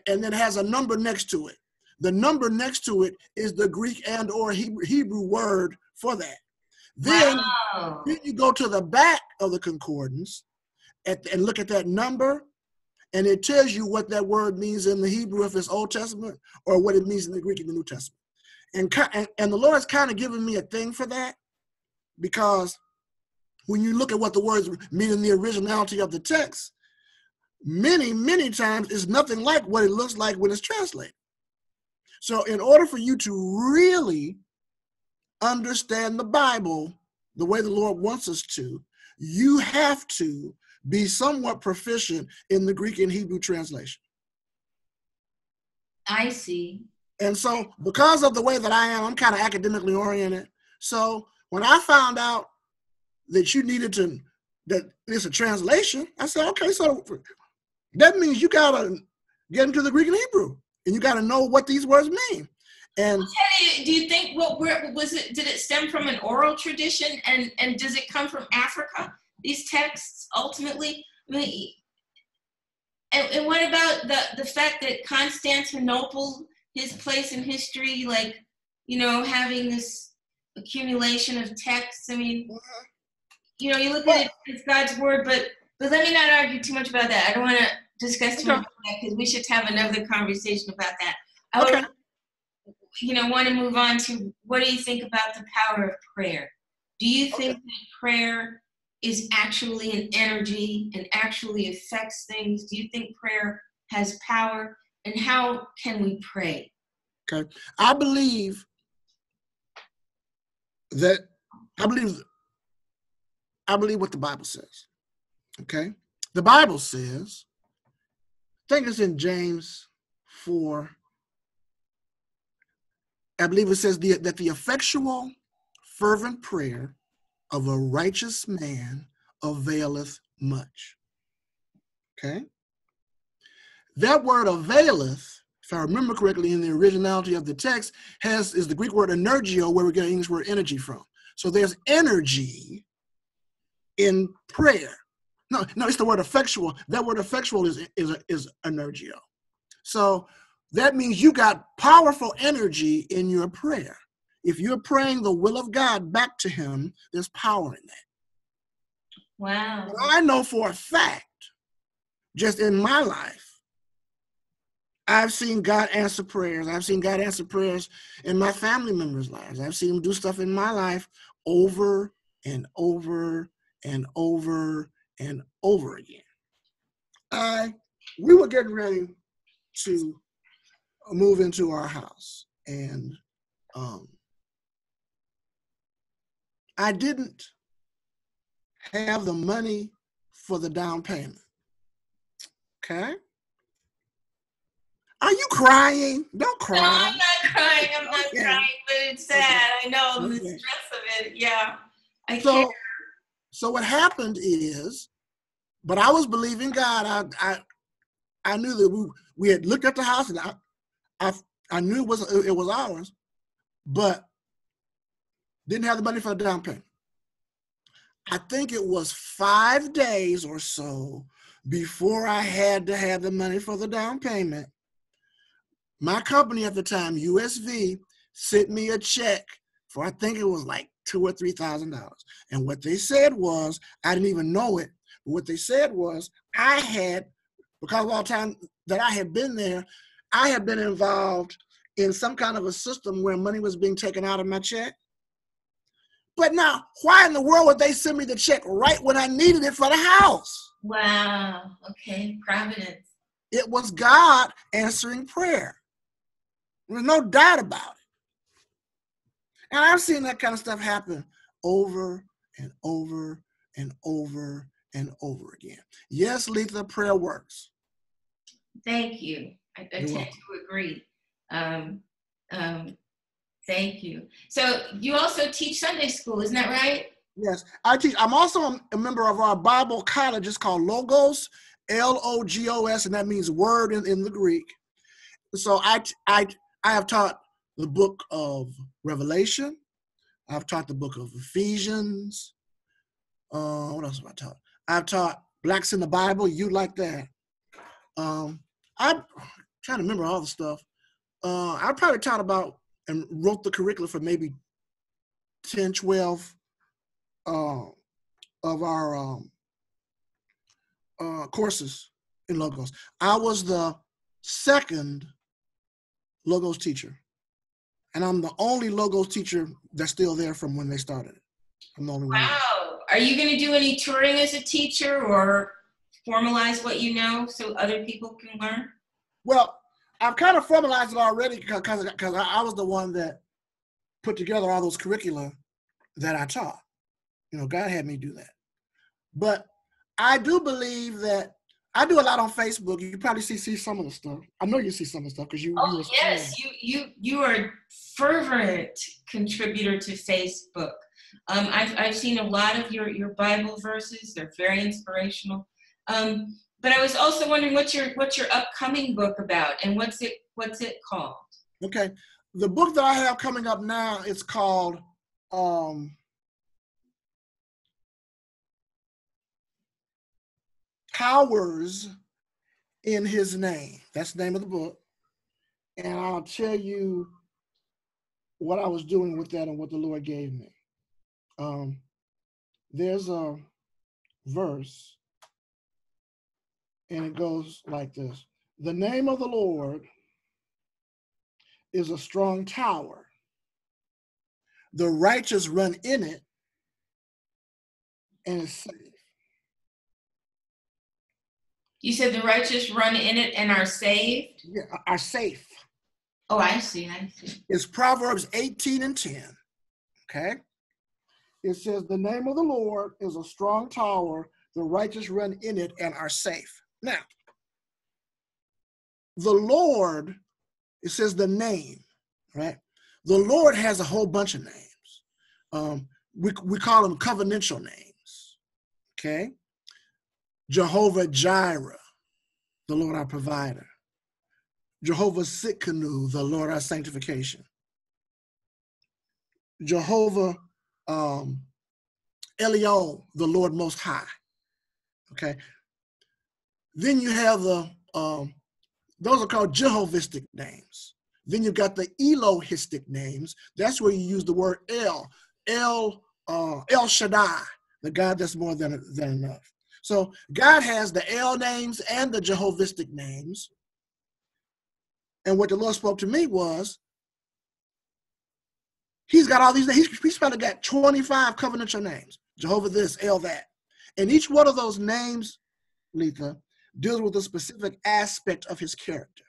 and then has a number next to it. The number next to it is the Greek and or Hebrew, word for that. Then wow. Then you go to the back of the concordance at, and look at that number, and it tells you what that word means in the Hebrew if it's Old Testament or what it means in the Greek in the New Testament. And, and, and the Lord's kind of given me a thing for that because when you look at what the words mean in the originality of the text, many, many times it's nothing like what it looks like when it's translated. So, in order for you to really understand the Bible the way the Lord wants us to, you have to be somewhat proficient in the Greek and Hebrew translation. I see. And so, because of the way that I am, I'm kind of academically oriented. So, when I found out that you needed to, that it's a translation, I said, okay, so that means you got to get into the Greek and Hebrew and you got to know what these words mean. And Teddy, do you think what where was it? Did it stem from an oral tradition, and and does it come from Africa? These texts ultimately. I mean, and, and what about the the fact that Constantinople, his place in history, like you know, having this accumulation of texts. I mean, mm-hmm. You know, you look at it as God's word, but but let me not argue too much about that. I don't want to discuss too Okay. much about that because we should have another conversation about that. I would okay, you know want to move on to what do you think about the power of prayer do you think that prayer is actually an energy and actually affects things do you think prayer has power and how can we pray Okay. I believe that I believe I believe what the Bible says. Okay? The Bible says, I think it's in James 4. I believe it says the, that the effectual, fervent prayer of a righteous man availeth much. Okay? That word availeth, if I remember correctly in the originality of the text, has is the Greek word energio, where we get English word energy from. So there's energy in prayer. No, no, it's the word effectual. That word effectual is is is energio. So that means you got powerful energy in your prayer. If you're praying the will of God back to Him, there's power in that. wow I know for a fact, just in my life, I've seen God answer prayers. I've seen God answer prayers in my family members' lives. I've seen Him do stuff in my life over and over and over and over again. I we were getting ready to move into our house, and um, I didn't have the money for the down payment. Okay. Are you crying? Don't no cry. i'm not crying i'm not Okay. crying but it's sad i know the stress of it yeah i So, can't so what happened is, but I was believing God. I, I, I knew that we, we had looked at the house, and I, I, I knew it was it was ours, but didn't have the money for the down payment. I think it was five days or so before I had to have the money for the down payment. My company at the time, USV, sent me a check for I think it was like two or three thousand dollars. And what they said was, I didn't even know it. But what they said was, I had, because of all time that I had been there, I had been involved in some kind of a system where money was being taken out of my check. But now, why in the world would they send me the check right when I needed it for the house? Wow. Okay. Providence. It was God answering prayer. There's no doubt about it. And I've seen that kind of stuff happen over and over and over and over again. Yes, Letha, prayer works. Thank you. I, I tend to agree. Um, um, thank you. So you also teach Sunday school, isn't that right? Yes, I teach. I'm also a member of our Bible college. It's called Logos, L O G O S, and that means word in, in the Greek. So I, I, I have taught the book of Revelation. I've taught the book of Ephesians. Uh, what else have I taught? I've taught Blacks in the Bible. You like that? Um, I'm trying to remember all the stuff. Uh, I probably taught about and wrote the curriculum for maybe 10, 12 uh, of our um, uh, courses in Logos. I was the second Logos teacher. And I'm the only Logos teacher that's still there from when they started. I'm the only wow. one. Are you going to do any touring as a teacher or formalize what you know so other people can learn? Well, I've kind of formalized it already because because I was the one that put together all those curricula that I taught. You know, God had me do that. But I do believe that I do a lot on Facebook. You probably see see some of the stuff. I know you see some of the stuff because you. Oh you yes, you you you are a fervent contributor to Facebook. Um, I've I've seen a lot of your your Bible verses. They're very inspirational. Um, but I was also wondering what's your what's your upcoming book about and what's it what's it called? Okay, the book that I have coming up now is called um, Powers in His Name. That's the name of the book, and I'll tell you what I was doing with that and what the Lord gave me. Um, there's a verse and it goes like this The name of the Lord is a strong tower. The righteous run in it and is safe. You said the righteous run in it and are saved? Yeah, are safe. Oh, I see. I see. It's Proverbs 18 and 10. Okay. It says, The name of the Lord is a strong tower. The righteous run in it and are safe. Now, the Lord, it says the name, right? The Lord has a whole bunch of names. Um, we, we call them covenantal names, okay? Jehovah Jireh, the Lord our provider. Jehovah Tsidkenu, the Lord our sanctification. Jehovah um, Elyon, the Lord Most High. Okay, then you have the, um, those are called Jehovistic names. Then you've got the Elohistic names. That's where you use the word El, El, uh, El Shaddai, the God that's more than, than enough. So God has the El names and the Jehovistic names. And what the Lord spoke to me was, He's got all these, he's, he's probably got 25 covenantal names. Jehovah this, El that. And each one of those names, Letha, deals with a specific aspect of his character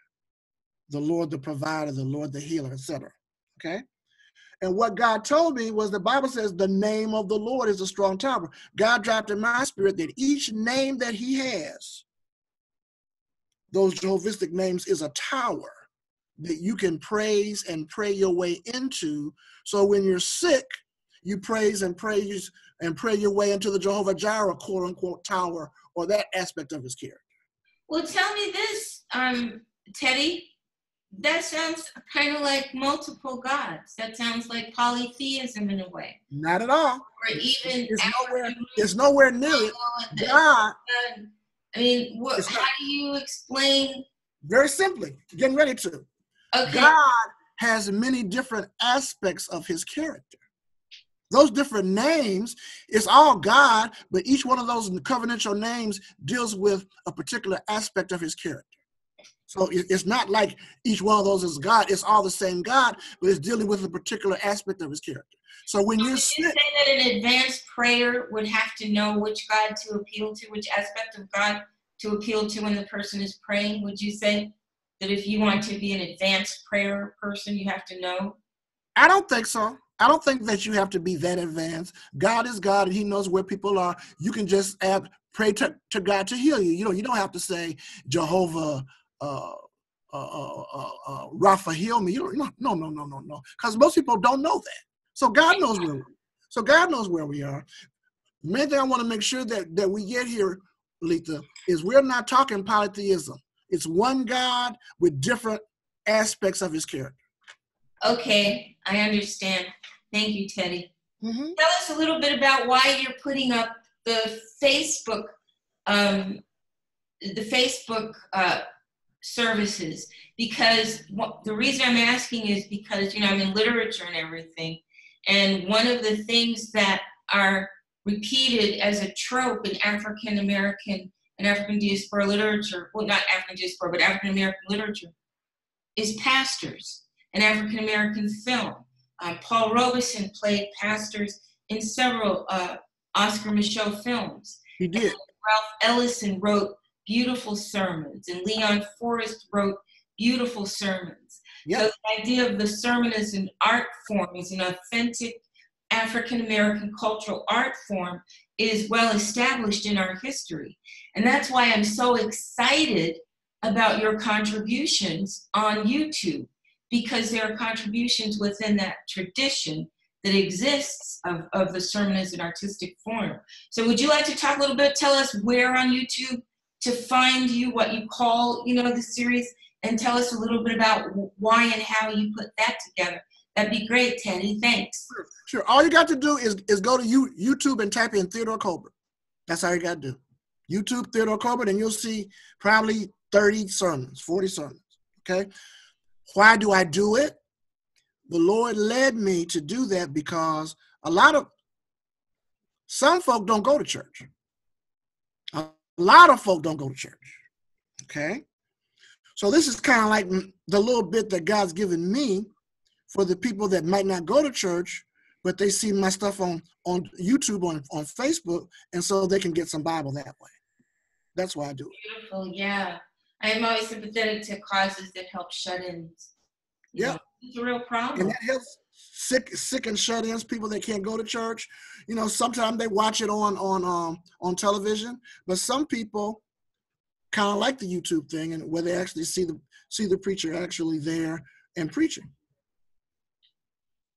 the Lord the provider, the Lord the healer, etc. Okay? And what God told me was the Bible says the name of the Lord is a strong tower. God dropped in my spirit that each name that he has, those Jehovistic names, is a tower that you can praise and pray your way into. So when you're sick, you praise and praise and pray your way into the Jehovah Jireh, quote unquote, tower or that aspect of his character. Well, tell me this, um, Teddy. That sounds kind of like multiple gods. That sounds like polytheism in a way. Not at all. Or even it's nowhere. It's nowhere near it. God. I mean, what, how do you explain? Very simply, getting ready to. Okay. God has many different aspects of His character. Those different names, it's all God, but each one of those covenantal names deals with a particular aspect of his character. So it's not like each one of those is God. It's all the same God, but it's dealing with a particular aspect of his character. So when you're sick, you say that an advanced prayer would have to know which God to appeal to, which aspect of God to appeal to when the person is praying. Would you say that if you want to be an advanced prayer person, you have to know? I don't think so. I don't think that you have to be that advanced. God is God, and He knows where people are. You can just add, pray to, to God to heal you. You know, you don't have to say Jehovah. Uh, uh, uh, uh, uh heal me. You don't, no, no, no, no, no, because most people don't know that. So God knows where. We, so God knows where we are. Main thing I want to make sure that that we get here, Letha, is we're not talking polytheism. It's one God with different aspects of His character. Okay, I understand. Thank you, Teddy. Mm-hmm. Tell us a little bit about why you're putting up the Facebook, um, the Facebook uh, services. Because what, the reason I'm asking is because you know I'm in literature and everything, and one of the things that are repeated as a trope in African American and African diaspora literature, well, not African diaspora, but African American literature, is pastors and African American film. Um, Paul Robeson played pastors in several uh, Oscar Micheaux films. He did. And Ralph Ellison wrote beautiful sermons, and Leon Forrest wrote beautiful sermons. Yep. So the idea of the sermon as an art form, as an authentic African American cultural art form, is well established in our history. And that's why I'm so excited about your contributions on YouTube because there are contributions within that tradition that exists of, of the sermon as an artistic form. So would you like to talk a little bit, tell us where on YouTube to find you, what you call, you know, the series, and tell us a little bit about why and how you put that together. That'd be great, Teddy. Thanks. Sure. sure. All you got to do is, is go to you, YouTube and type in Theodore Colbert. That's all you got to do. YouTube Theodore Colbert, and you'll see probably 30 sermons, 40 sermons. Okay. Why do I do it? The Lord led me to do that because a lot of some folk don't go to church. A lot of folk don't go to church. Okay. So this is kind of like the little bit that God's given me for the people that might not go to church, but they see my stuff on on YouTube on on Facebook, and so they can get some Bible that way. That's why I do it. Beautiful, yeah. I'm always sympathetic to causes that help shut-ins. Yeah, it's a real problem. And that helps sick, sick and shut-ins, people that can't go to church. You know, sometimes they watch it on on um on television, but some people kind of like the YouTube thing, and where they actually see the see the preacher actually there and preaching.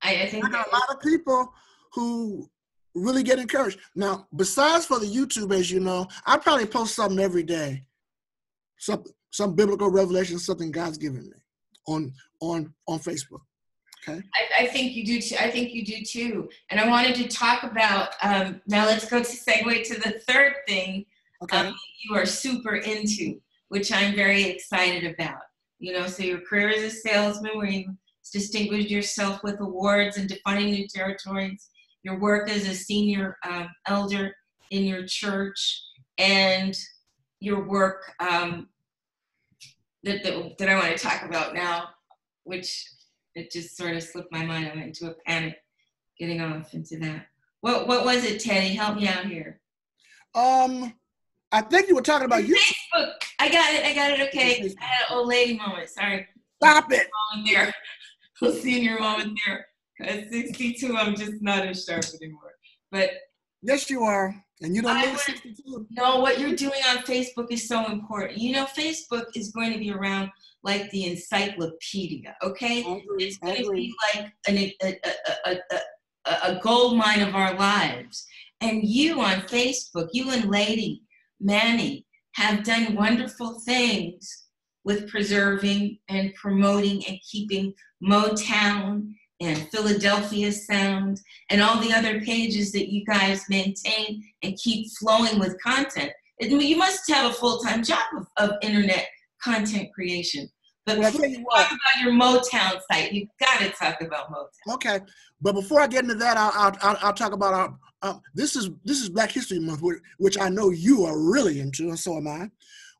I, I think I got a lot of people who really get encouraged. Now, besides for the YouTube, as you know, I probably post something every day some some biblical revelation, something God's given me on on on Facebook. Okay. I, I, think you do too. I think you do too. And I wanted to talk about um, now. Let's go to segue to the third thing okay. um, you are super into, which I'm very excited about. You know, so your career as a salesman, where you distinguished yourself with awards and defining new territories. Your work as a senior um, elder in your church, and your work um, that, that, that I want to talk about now, which it just sort of slipped my mind. I went into a panic getting off into that. What what was it, Teddy? Help me out here. Um, I think you were talking about you. Facebook. I got it. I got it. Okay. I had an old lady moment. Sorry. Stop it. Moment there. Senior moment there. At 62, I'm just not as sharp anymore. But yes, you are. And you don't look 62. No, what you're doing on Facebook is so important. You know, Facebook is going to be around like the encyclopedia, okay? It's going to be like an, a, a, a, a, gold mine of our lives. And you on Facebook, you and Lady Manny, have done wonderful things with preserving and promoting and keeping Motown and Philadelphia Sound and all the other pages that you guys maintain and keep flowing with content. You must have a full-time job of, of internet content creation. But well, before you talk about your Motown site. You've got to talk about Motown. Okay, but before I get into that, I'll, I'll, I'll talk about our. Uh, this is this is Black History Month, which I know you are really into, and so am I.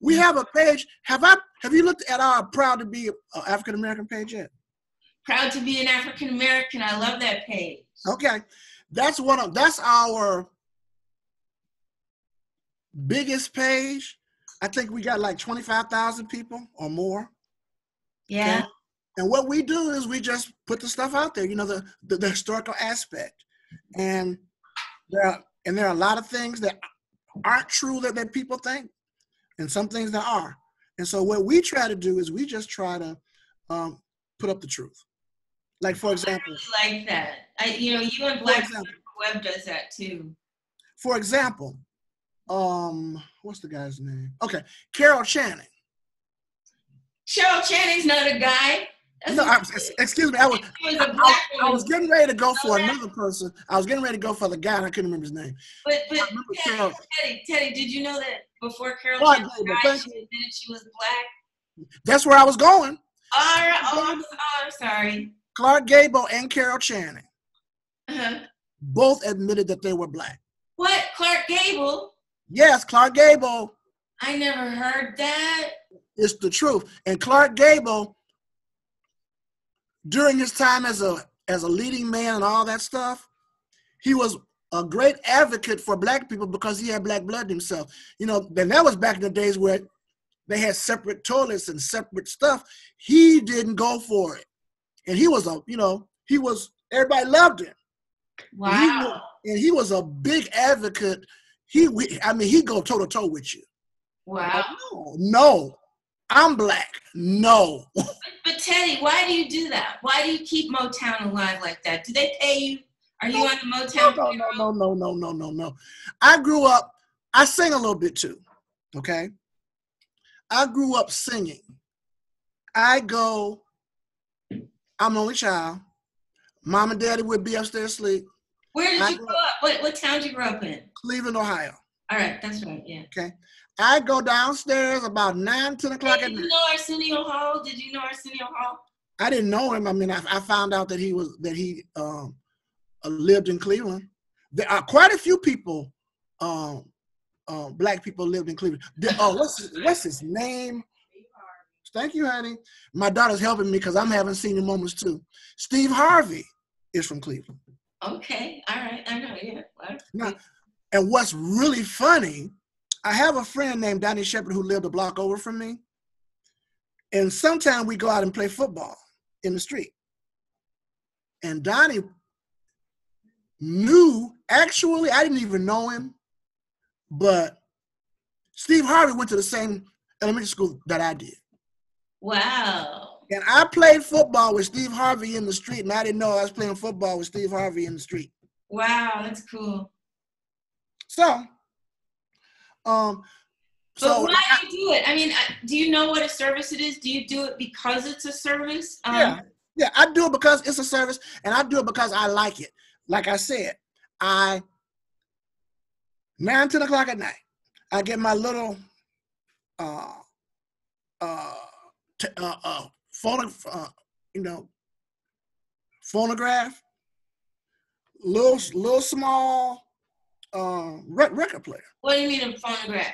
We have a page. Have I? Have you looked at our proud to be uh, African American page yet? Proud to be an African American. I love that page. Okay, that's one of that's our biggest page. I think we got like twenty five thousand people or more. Yeah. Okay? And what we do is we just put the stuff out there. You know the the, the historical aspect, and there are, and there are a lot of things that aren't true that, that people think, and some things that are. And so what we try to do is we just try to um, put up the truth. Like for example, I really like that. I, you know, you and Black Web does that too. For example, um, what's the guy's name? Okay, Carol Channing. Cheryl Channing's not a guy. No, I, excuse me. I was, was I, I, was getting ready to go for another person. I was getting ready to go for the guy, and I couldn't remember his name. But but Teddy, Teddy, Teddy, did you know that before Carol oh, Channing died, she admitted she was black? That's where I was going. All right. Oh, I'm, oh, I'm sorry. Clark Gable and Carol Channing uh-huh. both admitted that they were black. What? Clark Gable? Yes, Clark Gable. I never heard that. It's the truth. And Clark Gable, during his time as a as a leading man and all that stuff, he was a great advocate for black people because he had black blood himself. You know, and that was back in the days where they had separate toilets and separate stuff. He didn't go for it and he was a you know he was everybody loved him. Wow. And he, was, and he was a big advocate. He, I mean, he go toe to toe with you. Wow. no, no, I'm black. No. But, but, Teddy, why do you do that? Why do you keep Motown alive like that? Do they pay you? Are you no, on the Motown? No, no, no, no, no, no, no, no. I grew up. I sing a little bit too. Okay. I grew up singing. I go I'm an only child. Mom and daddy would be upstairs asleep. Where did I you grow up? What, what town did you grow up in? Cleveland, Ohio. All right, that's right, yeah. Okay. I go downstairs about 9, 10 o'clock at night. Did you know Arsenio Hall? Did you know Arsenio Hall? I didn't know him. I mean, I, I found out that he was that he um, uh, lived in Cleveland. There are quite a few people, um, uh, black people lived in Cleveland. oh, what's what's his name? Thank you, honey. My daughter's helping me because I'm having senior moments too. Steve Harvey is from Cleveland. Okay, all right, I know, yeah. Now, and what's really funny, I have a friend named Donnie Shepard who lived a block over from me. And sometimes we go out and play football in the street. And Donnie knew, actually, I didn't even know him, but Steve Harvey went to the same elementary school that I did. Wow. And I played football with Steve Harvey in the street, and I didn't know I was playing football with Steve Harvey in the street. Wow, that's cool. So, um, but so why do you do it? I mean, do you know what a service it is? Do you do it because it's a service? Um, yeah, yeah, I do it because it's a service, and I do it because I like it. Like I said, I nine ten o'clock at night, I get my little uh uh t- uh, uh, phone, uh, you know, phonograph, little, little small uh, record player. What do you mean a phonograph?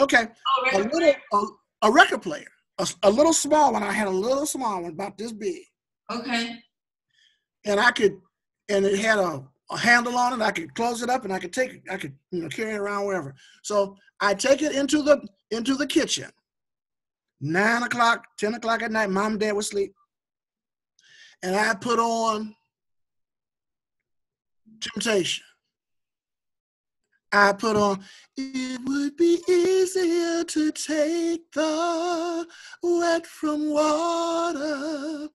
Okay, oh, a little, a, a, record player, a, a little small one. I had a little small one, about this big. Okay. And I could, and it had a, a handle on it. I could close it up, and I could take it. I could, you know, carry it around wherever. So I take it into the into the kitchen nine o'clock, 10 o'clock at night, mom and dad would sleep. And I put on Temptation. I put on, it would be easier to take the wet from water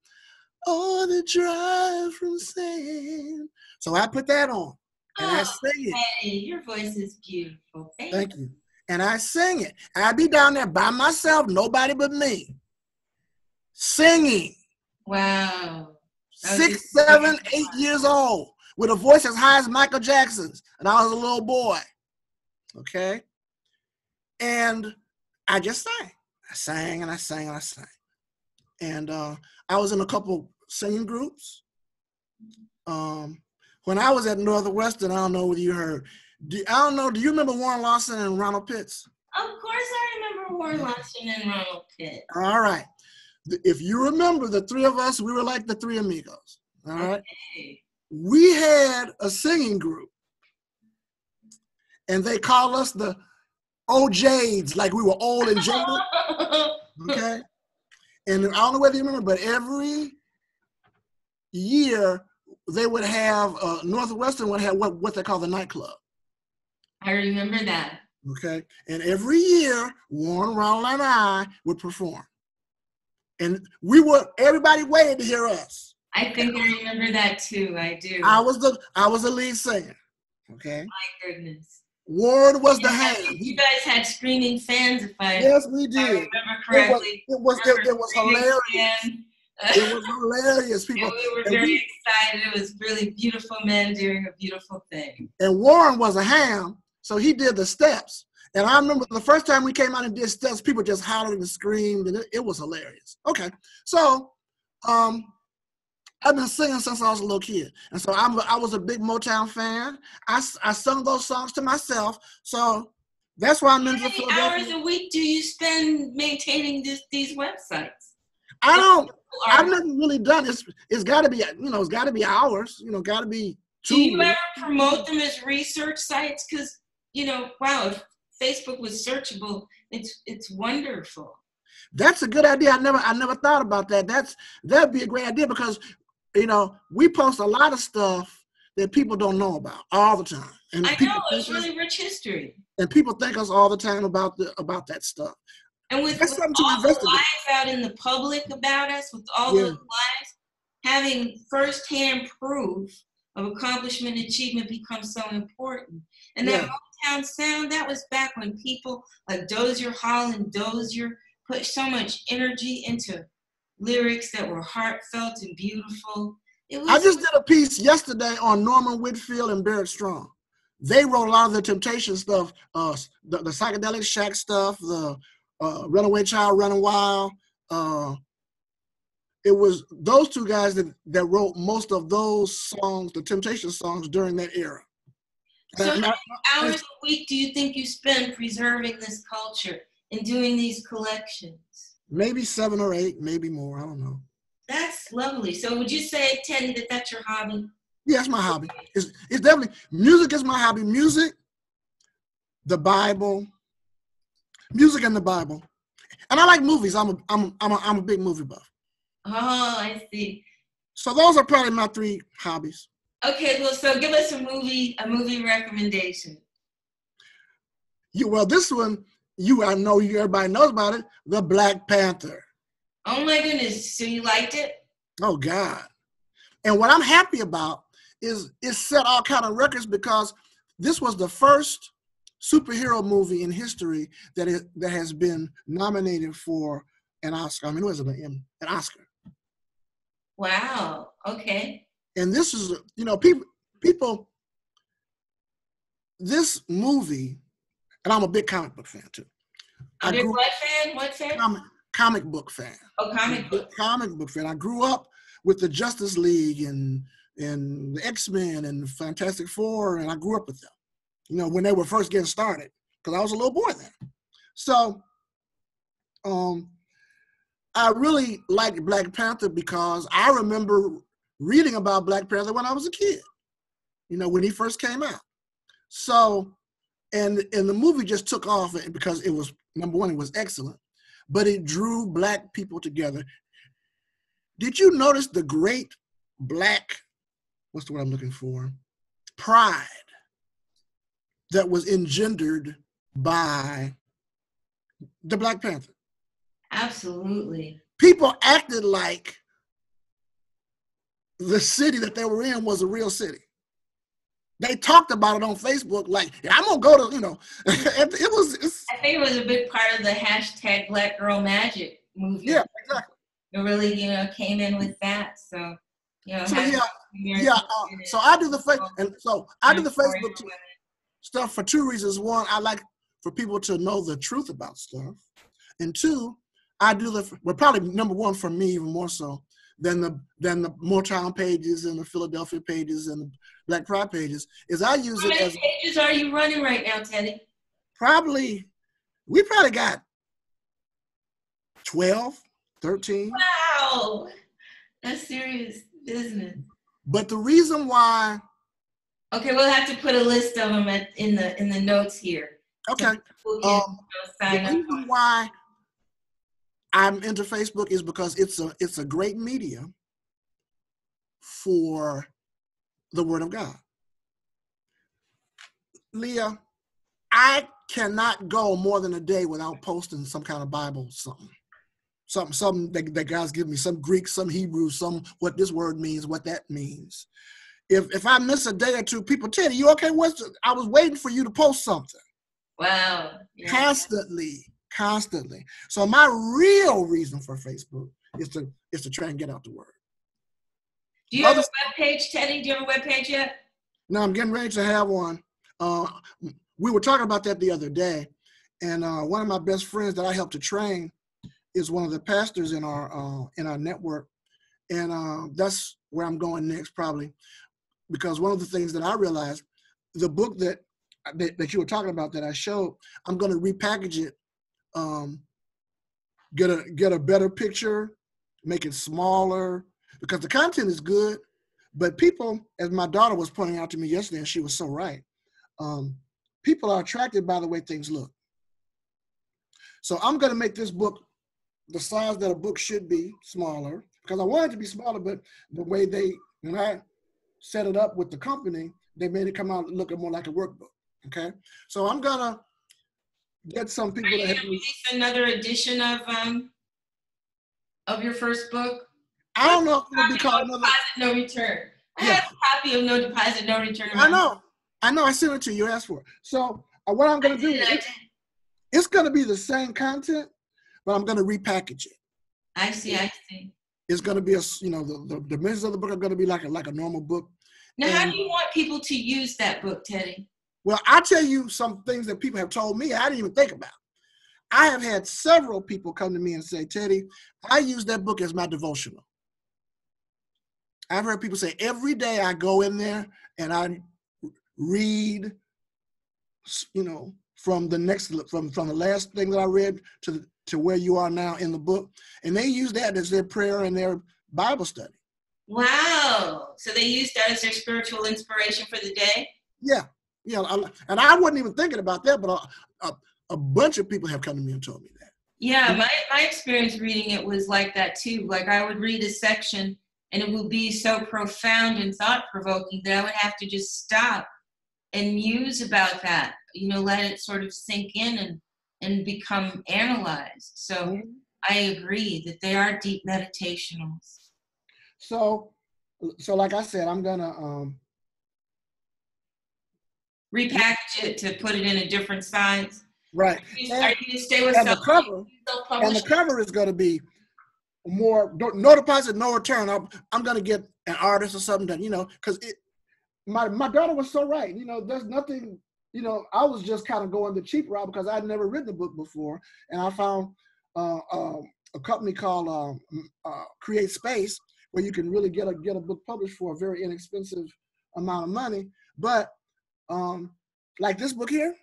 or the dry from sand. So I put that on and oh, I sing it. Hey, your voice is beautiful. Thank, Thank you and I sing it. I'd be down there by myself, nobody but me, singing. Wow. Six, seven, eight years old, with a voice as high as Michael Jackson's, and I was a little boy. Okay. And I just sang. I sang and I sang and I sang. And uh, I was in a couple singing groups. Um, when I was at Northwestern, I don't know whether you heard, do, I don't know. Do you remember Warren Lawson and Ronald Pitts? Of course, I remember Warren Lawson and Ronald Pitts. All right. If you remember, the three of us, we were like the three amigos. All right. Okay. We had a singing group, and they called us the OJs, like we were old and jaded. Okay. And I don't know whether you remember, but every year they would have uh, Northwestern would have what, what they call the nightclub. I remember that. Okay. And every year, Warren, Ronald, and I would perform. And we were everybody waited to hear us. I think I remember that too. I do. I was the I was the lead singer. Okay. My goodness. Warren was the You guys- hand. You guys had screaming fans, if I, Yes, we if I did. remember It was correctly. it was it, it was hilarious. It was hilarious, and people. we were and very we- excited. It was really beautiful men doing a beautiful thing. And Warren was a ham, so he did the steps. And I remember the first time we came out and did steps, people just hollered and screamed, and it, it was hilarious. Okay, so um, I've been singing since I was a little kid, and so I'm I was a big Motown fan. I, I sung those songs to myself, so that's why I'm into How many hours a week do you spend maintaining this, these websites? I don't. I've never really done this. It's got to be you know it's got to be hours. You know, got to be two. Do you ever promote them as research sites? Because you know, wow, if Facebook was searchable, it's it's wonderful. That's a good idea. I never I never thought about that. That's that'd be a great idea because you know we post a lot of stuff that people don't know about all the time, and I people know it's us- really rich history. and people think us all the time about the about that stuff. And with, That's with something to all the lies out in the public about us, with all Yeah. those lies, having firsthand proof of accomplishment and achievement becomes so important. And that Sound, that was back when people like Dozier Hall and Dozier put so much energy into lyrics that were heartfelt and beautiful. It was I just did a piece yesterday on Norman Whitfield and Barrett Strong. They wrote a lot of the Temptation stuff, uh, the, the psychedelic shack stuff, the uh, Runaway Child, Running Wild. Uh, it was those two guys that, that wrote most of those songs, the Temptation songs during that era. So how many hours a week do you think you spend preserving this culture and doing these collections? maybe seven or eight, maybe more. I don't know. That's lovely. So would you say, Teddy, that that's your hobby? Yeah, it's my hobby. It's, it's definitely music is my hobby. Music, the Bible, music and the Bible, and I like movies. I'm a I'm a, I'm a, I'm a big movie buff. Oh, I see. So those are probably my three hobbies. Okay, well, so give us a movie, a movie recommendation. You well, this one you I know you everybody knows about it. The Black Panther. Oh my goodness, so you liked it? Oh God! And what I'm happy about is it set all kind of records because this was the first superhero movie in history that is, that has been nominated for an Oscar. I mean, it was an, an Oscar. Wow. Okay. And this is, you know, people people. This movie, and I'm a big comic book fan too. A I big grew what fan? What fan? comic comic book fan. Oh, comic book. comic book fan. I grew up with the Justice League and and the X Men and the Fantastic Four, and I grew up with them. You know, when they were first getting started, because I was a little boy then. So, um, I really liked Black Panther because I remember reading about Black Panther when I was a kid. You know, when he first came out. So, and and the movie just took off because it was number one, it was excellent but it drew black people together. Did you notice the great black, what's the word I'm looking for? Pride that was engendered by the Black Panther. Absolutely. People acted like the city that they were in was a real city. They talked about it on Facebook, like, yeah, I'm gonna go to, you know, it was, I think it was a big part of the hashtag Black Girl Magic movement. yeah, exactly. It really, you know, came in with that. So, you know, So, yeah, Yeah, uh, so I do the face, and so I do the Facebook stuff for two reasons. One, I like for people to know the truth about stuff, and two, I do the well probably number one for me even more so than the than the Motown pages and the Philadelphia pages and the Black Pride pages is I use How it many as pages are you running right now, Teddy? probably We probably got 12, 13. Wow. That's serious business. But the reason why, Okay, we'll have to put a list of them at, in the in the notes here. okay, We'll um, the reason why I'm into Facebook is because it's a it's a great media for the Word of God. Leah, I cannot go more than a day without posting some kind of Bible something. Something, something that, that God's given me, some Greek, some Hebrew, some what this word means, what that means. If if I miss a day or two, people tell you, you okay? What's I was waiting for you to post something Wow. Yeah. constantly, constantly. So my real reason for Facebook is to is to try and get out the word. Do you have a web page, Teddy? Do you have a web page yet? No, I'm getting ready to have one. Uh, we were talking about that the other day, and uh, one of my best friends that I helped to train is one of the pastors in our uh, in our network, and uh, that's where I'm going next probably, because one of the things that I realized, the book that that, that you were talking about that I showed, I'm going to repackage it, um, get a get a better picture, make it smaller, because the content is good, but people, as my daughter was pointing out to me yesterday, and she was so right, um, people are attracted by the way things look. So I'm going to make this book the size that a book should be, smaller, because I wanted it to be smaller, but the way they, when I set it up with the company, they made it come out looking more like a workbook. Okay, so I'm gonna get some Are people to gonna release another edition of um of your first book? I don't know if it'll be called no another. deposit, no return. I Yeah. have a copy of No Deposit, No Return. I know, I know. I sent it to you. You asked for it. So uh, what I'm gonna do? did, I It, it's gonna be the same content, but I'm gonna repackage it. I see, I see. It's gonna be a you know, the, the dimensions of the book are gonna be like a like a normal book. Now, how do you want people to use that book, Teddy? Well, I'll tell you some things that people have told me I didn't even think about. I have had several people come to me and say, Teddy, I use that book as my devotional. I've heard people say every day I go in there and I read, you know, from the next from from the last thing that I read to the, to where you are now in the book, and they use that as their prayer and their Bible study. Wow. So they use that as their spiritual inspiration for the day? Yeah, yeah, I- and I wasn't even thinking about that, but a, a, a bunch of people have come to me and told me that. Yeah, my, my experience reading it was like that too. Like I would read a section and it would be so profound and thought provoking that I would have to just stop and muse about that, you know, let it sort of sink in and, and become analyzed. So I agree that they are deep meditationals. So, so like I said, I'm gonna um, Repackage it to put it in a different size. right, Are you going to stay with and the cover and the cover is gonna be more no no deposit, no return. I'm, I'm gonna get an artist or something that you know, because it. My my daughter was so right. You know, there's nothing. You know, I was just kind of going the cheap route because I'd never written a book before, and I found uh, um, a company called um, uh, CreateSpace where you can really get a get a book published for a very inexpensive amount of money. But um, like this book here,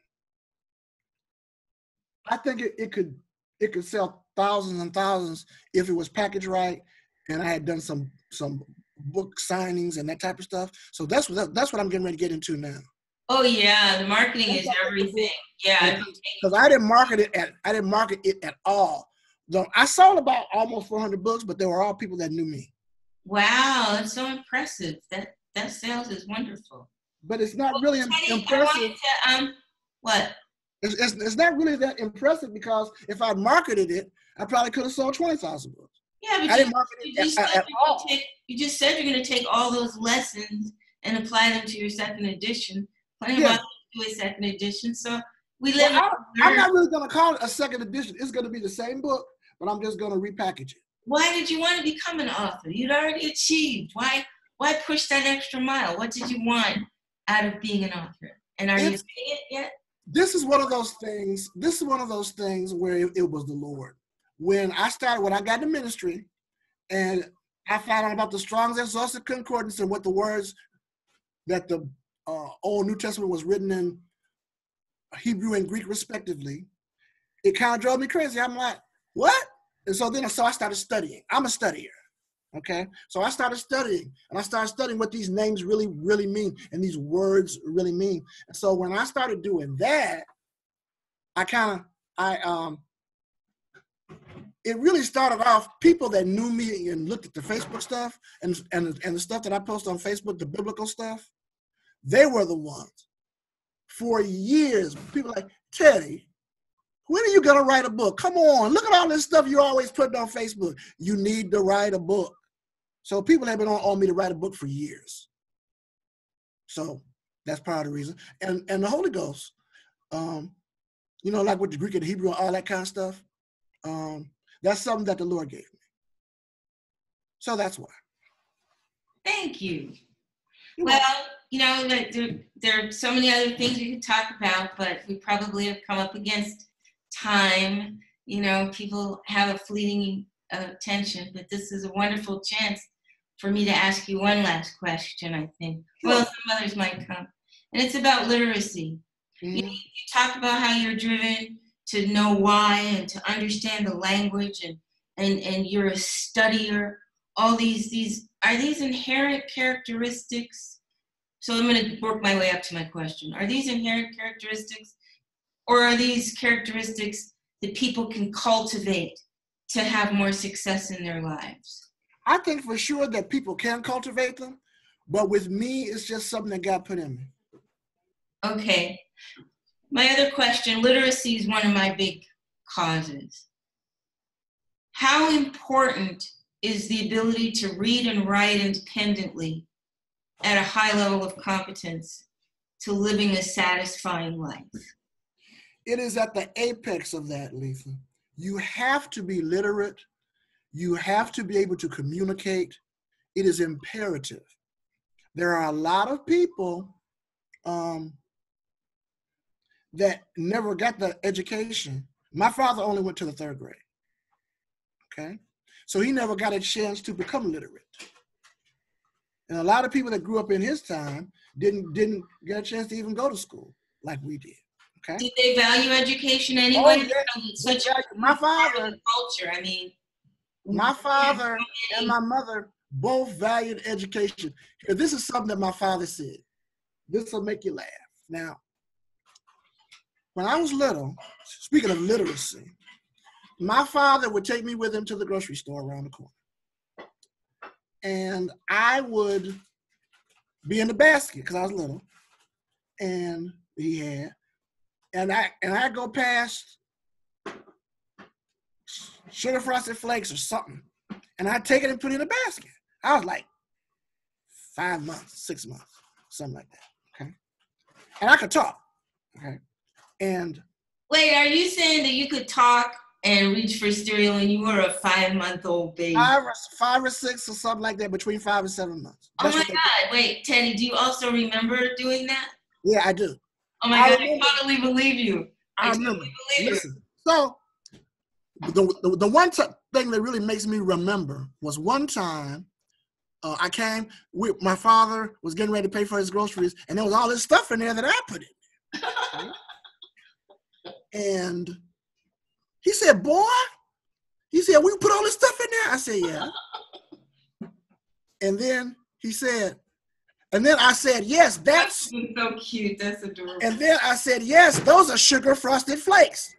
I think it, it could it could sell thousands and thousands if it was packaged right, and I had done some some book signings and that type of stuff. So that's what that's what I'm getting ready to get into now. Oh yeah, the marketing is everything. Yeah, Because I didn't market it at I didn't market it at all. Though I sold about almost 400 books, but they were all people that knew me. Wow, that's so impressive. That that sales is wonderful. But it's not really im- Teddy, impressive. to, um, what? It's, it's, it's not really that impressive because if I marketed it, I probably could have sold 20,000 books. Yeah, but I you, didn't market you it just at, said at you're gonna all. take, you just said you're going to take all those lessons and apply them to your second edition. Plenty Yeah. do a second edition. So we live. Well, I, I'm not really going to call it a second edition. It's going to be the same book, but I'm just going to repackage it. Why did you want to become an author? You'd already achieved. Why? Why push that extra mile? What did you want out of being an author? And are you seeing it yet? this is one of those things. This is one of those things where it, it was the Lord. When I started, when I got in ministry, and I found out about the Strong's Exhaustive Concordance and what the words that the uh, Old New Testament was written in Hebrew and Greek respectively, it kind of drove me crazy. I'm like, what? And so then so I started studying. I'm a studier. Okay. So I started studying and I started studying what these names really, really mean and these words really mean. And so when I started doing that, I kind of I um it really started off people that knew me and looked at the Facebook stuff and and and the stuff that I post on Facebook, the biblical stuff, they were the ones. For years, people like Teddy, when are you gonna write a book? Come on, look at all this stuff you always put on Facebook. You need to write a book. So people have been on, on me to write a book for years. So that's part of the reason. And and the Holy Ghost, um, you know, like with the Greek and Hebrew and all that kind of stuff, um, that's something that the Lord gave me. So that's why. Thank you. well, you know, there, there are so many other things we could talk about, but we probably have come up against time. You know, people have a fleeting uh, attention, but this is a wonderful chance for me to ask you one last question, I think. Well, some others might come. And it's about literacy. Mm-hmm. You, you talk about how you're driven to know why and to understand the language and, and, and you're a studier. All these, these, are these inherent characteristics? So I'm going to work my way up to my question. Are these inherent characteristics or are these characteristics that people can cultivate to have more success in their lives? I think for sure that people can cultivate them, but with me, it's just something that God put in me. Okay. My other question literacy is one of my big causes. How important is the ability to read and write independently at a high level of competence to living a satisfying life? It is at the apex of that, Lisa. You have to be literate you have to be able to communicate. It is imperative. There are a lot of people um, that never got the education. My father only went to the third grade. Okay. So he never got a chance to become literate. And a lot of people that grew up in his time didn't didn't get a chance to even go to school like we did. Okay. Did they value education oh, anyway? Oh, yeah. Such my father culture. I mean, my father and my mother both valued education. And This is something that my father said. This will make you laugh. Now, when I was little, speaking of literacy, my father would take me with him to the grocery store around the corner. And I would be in the basket because I was little. And he had, and I and I go past sugar frosted flakes or something. And I take it and put it in a basket. I was like five months, six months, something like that. Okay. And I could talk. Okay. And wait, are you saying that you could talk and reach for cereal and you were a five month old baby? Five or, five or six or something like that, between five and seven months. Oh That's oh my God. Wait, Teddy, do you also remember doing that? Yeah, I do. Oh my I God, remember, I totally believe you. I, I remember. Totally believe Listen, you. So the, the, the one t- thing that really makes me remember was one time uh, I came, with my father was getting ready to pay for his groceries, and there was all this stuff in there that I put in. and he said, Boy, he said, We put all this stuff in there? I said, Yeah. and then he said, and then I said, Yes, that's, that's so cute. That's adorable. And then I said, Yes, those are sugar frosted flakes.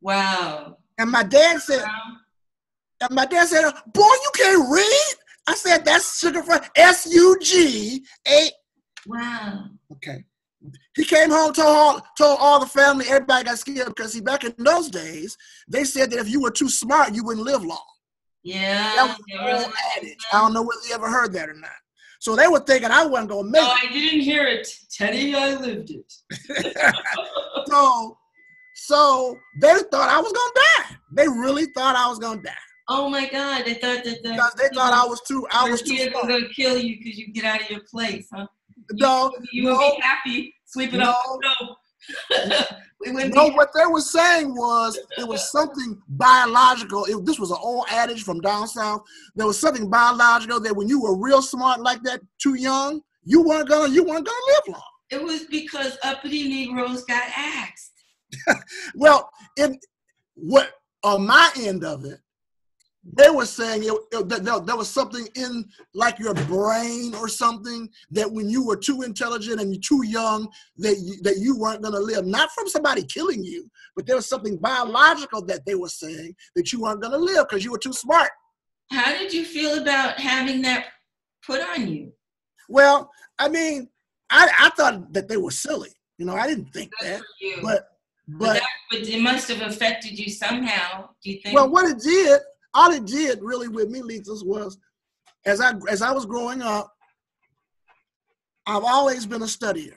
Wow. And my dad said, wow. and my dad said, boy, you can't read. I said, that's sugar free, S-U-G-A. Wow. Okay. He came home, told all, told all the family, everybody got scared because he back in those days, they said that if you were too smart, you wouldn't live long. Yeah. That was old adage. I don't know whether you ever heard that or not. So they were thinking I wasn't gonna make no, it. I didn't hear it. Teddy, I lived it. so so they thought I was gonna die. They really thought I was gonna die. Oh my God! They thought that the, because they thought I was too. I was too. Smart. gonna kill you because you get out of your place, huh? No, you, you no, would be happy sleeping no, up. No, we wouldn't. No, what they were saying was it was something biological. It, this was an old adage from down south. There was something biological that when you were real smart like that, too young, you weren't gonna you weren't gonna live long. It was because uppity Negroes got axed. well, in what on my end of it, they were saying it, it, that there was something in like your brain or something that when you were too intelligent and too young that you, that you weren't going to live. Not from somebody killing you but there was something biological that they were saying that you weren't going to live because you were too smart. How did you feel about having that put on you? Well i mean i, I thought that they were silly. You know i didn't think Good that for you. but but, but that, but it must have affected you somehow do you think? Well what it did all it did really with me, Lethus, was as I as I was growing up, I've always been a studier.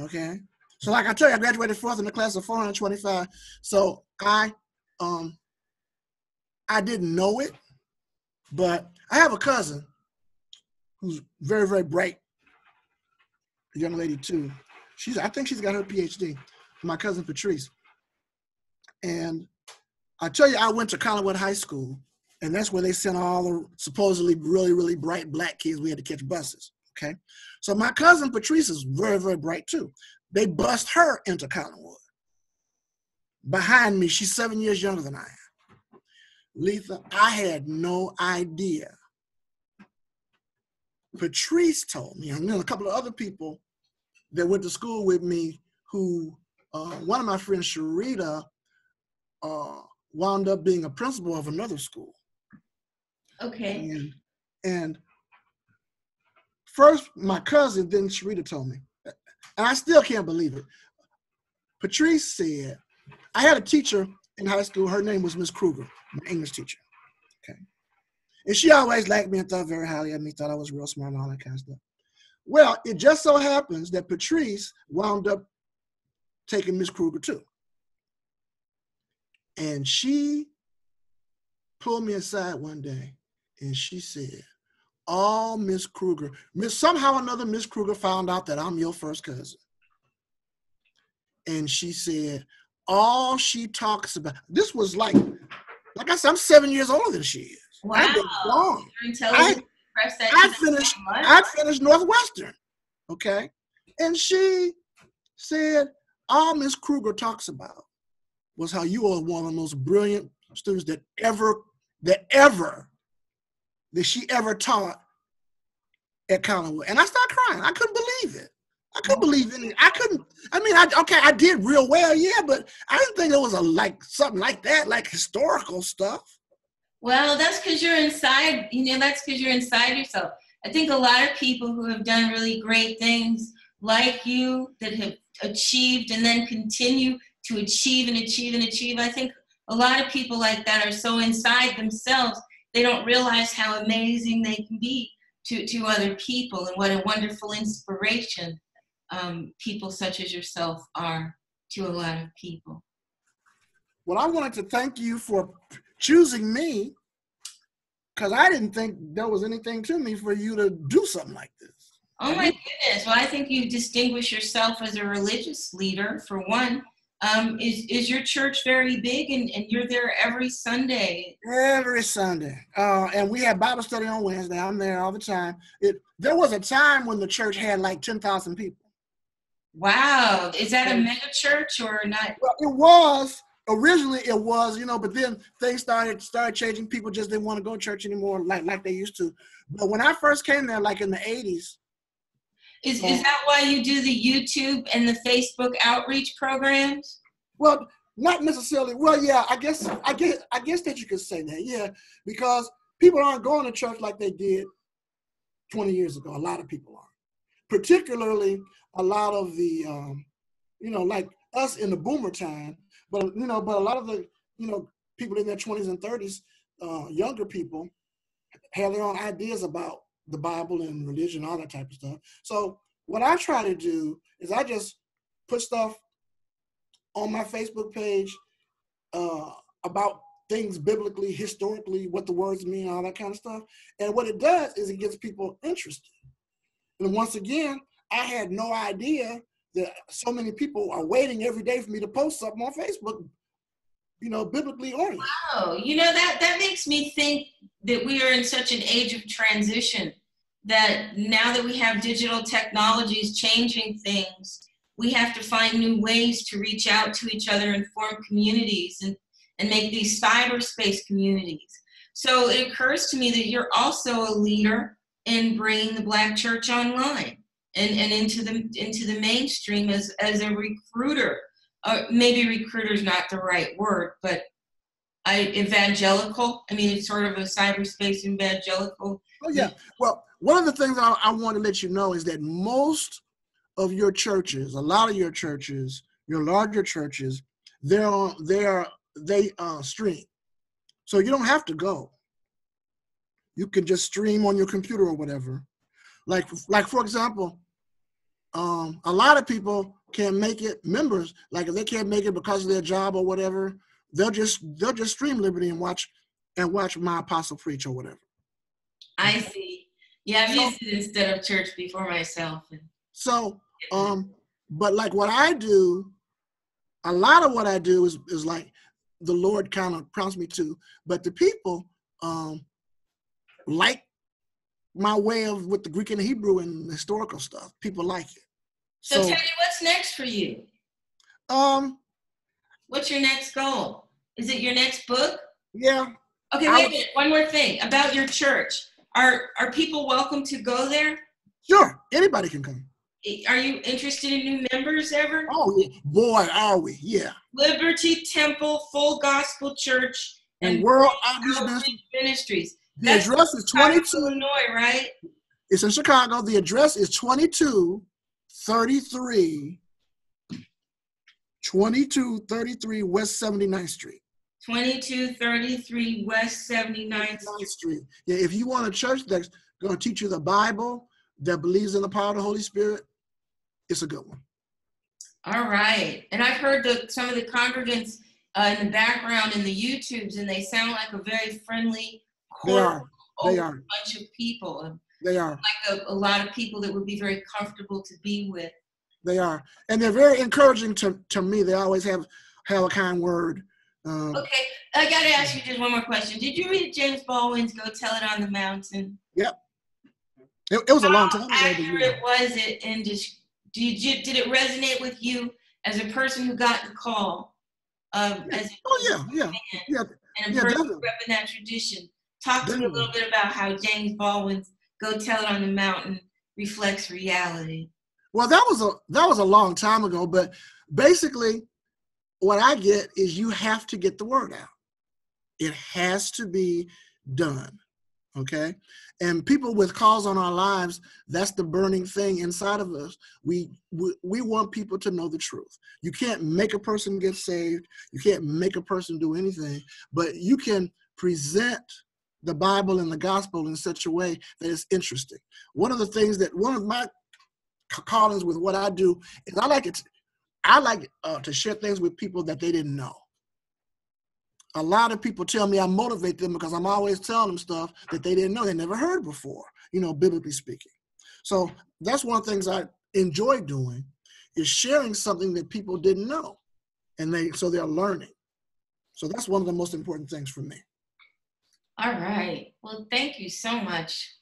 Okay. So like I tell you, I graduated fourth in the class of 425. So I um I didn't know it, but I have a cousin who's very, very bright. Young lady too. She's I think she's got her PhD. My cousin Patrice. And I tell you, I went to Collinwood High School, and that's where they sent all the supposedly really, really bright black kids. We had to catch buses. Okay. So my cousin Patrice is very, very bright too. They bust her into Collinwood. Behind me, she's seven years younger than I am. Letha, I had no idea. Patrice told me, and then a couple of other people that went to school with me who, uh, one of my friends, Sharita, uh, wound up being a principal of another school. okay And, and first, my cousin, then Sharita told me, and I still can't believe it. Patrice said, I had a teacher in high school. Her name was Miss Kruger, my English teacher. Okay. And she always liked me and thought very highly of me, thought I was real smart and all that kind of stuff. Well, it just so happens that Patrice wound up taking Miss Kruger too. And she pulled me aside one day and she said, All Miss Kruger, Miss somehow another, Miss Kruger found out that I'm your first cousin. And she said, All she talks about, this was like, like I said, I'm seven years older than she is. I've been Wow. gone. Your intelligence expressed that I finished. I finished Northwestern. Okay. And she said, all Miss Kruger talks about was how you are one of the most brilliant students that ever, that ever, that she ever taught at Collinwood. And I started crying. I couldn't believe it. I couldn't believe it. I couldn't, I mean, I, okay, I did real well, yeah, but I didn't think it was a like something like that, like historical stuff. Well, that's because you're inside, you know, that's because you're inside yourself. I think a lot of people who have done really great things like you that have achieved and then continue to achieve and achieve and achieve, I think a lot of people like that are so inside themselves, they don't realize how amazing they can be to, to other people and what a wonderful inspiration um, people such as yourself are to a lot of people. Well, I wanted to thank you for choosing me because I didn't think there was anything to me for you to do something like this. Oh my goodness. Well, I think you distinguish yourself as a religious leader, for one. Um, is, is your church very big and, and you're there every Sunday? Every Sunday. Uh, and we have Bible study on Wednesday. I'm there all the time. It There was a time when the church had like 10,000 people. Wow. Is that a mega church or not? Well, it was. Originally it was, you know, but then things started started changing. People just didn't want to go to church anymore like, like they used to. But when I first came there, like in the 80s, Is, is that why you do the YouTube and the Facebook outreach programs? Well, not necessarily. Well, yeah, I guess I guess I guess that you could say that, yeah, because people aren't going to church like they did 20 years ago. A lot of people are, particularly a lot of the, um, you know, like us in the boomer time. But you know, but a lot of the, you know, people in their 20s and 30s, uh, younger people, have their own ideas about the Bible and religion, all that type of stuff. So what I try to do is I just put stuff on my Facebook page uh, about things biblically, historically, what the words mean, all that kind of stuff. And what it does is it gets people interested. And once again, I had no idea that so many people are waiting every day for me to post something on Facebook, you know, biblically oriented. Oh, you know that that makes me think that we are in such an age of transition that now that we have digital technologies changing things, we have to find new ways to reach out to each other and form communities and, and make these cyberspace communities. So it occurs to me that you're also a leader in bringing the Black church online and, and into the into the mainstream as, as a recruiter. Uh, maybe recruiter is not the right word, but I evangelical. I mean, it's sort of a cyberspace evangelical. Oh yeah. Well, one of the things I, I want to let you know is that most of your churches, a lot of your churches, your larger churches, they're they're they uh, stream, so you don't have to go. You can just stream on your computer or whatever. Like like for example, um, a lot of people can't make it members. Like if they can't make it because of their job or whatever, they'll just they'll just stream Liberty and watch and watch my apostle preach or whatever. I see. Yeah, I've used it instead of church before myself. So, um, but like what I do, a lot of what I do is is like the Lord kind of prompts me to, but the people um like my way of with the Greek and the Hebrew and historical stuff. People like it. So, so tell me what's next for you. Um, what's your next goal? Is it your next book? Yeah. Okay, wait a minute. One more thing about your church. Are are people welcome to go there? Sure, anybody can come. Are you interested in new members ever? Oh, boy, are we? Yeah. Liberty Temple Full Gospel Church and, and World Outreach Ministries. The That's address is 22 Illinois, right? It's in Chicago. The address is 2233 2233 West 79th Street. 2233 West 79th Street. Yeah, if you want a church that's going to teach you the Bible, that believes in the power of the Holy Spirit, it's a good one. All right. And I've heard the, some of the congregants uh, in the background in the YouTubes, and they sound like a very friendly, they are. They are. bunch of people. They are. Like a, a lot of people that would be very comfortable to be with. They are. And they're very encouraging to, to me. They always have, have a kind word. Um, okay, I got to ask you just one more question. Did you read James Baldwin's "Go Tell It on the Mountain"? Yep. It, it was a long time ago. How accurate was it? And did you did it resonate with you as a person who got the call? Um, as a oh yeah, yeah, yeah, and a yeah, person who in that tradition. Talk definitely. to me a little bit about how James Baldwin's "Go Tell It on the Mountain" reflects reality. Well, that was a that was a long time ago, but basically, what I get is you have to get the word out. It has to be done. Okay. And people with calls on our lives, that's the burning thing inside of us. We, we we want people to know the truth. You can't make a person get saved. You can't make a person do anything, but you can present the Bible and the gospel in such a way that it's interesting. One of the things that one of my callings with what I do is I like it I like uh, to share things with people that they didn't know. A lot of people tell me I motivate them because I'm always telling them stuff that they didn't know, they never heard before, you know, biblically speaking. So that's one of the things I enjoy doing is sharing something that people didn't know. And they so they're learning. So that's one of the most important things for me. All right. Well, thank you so much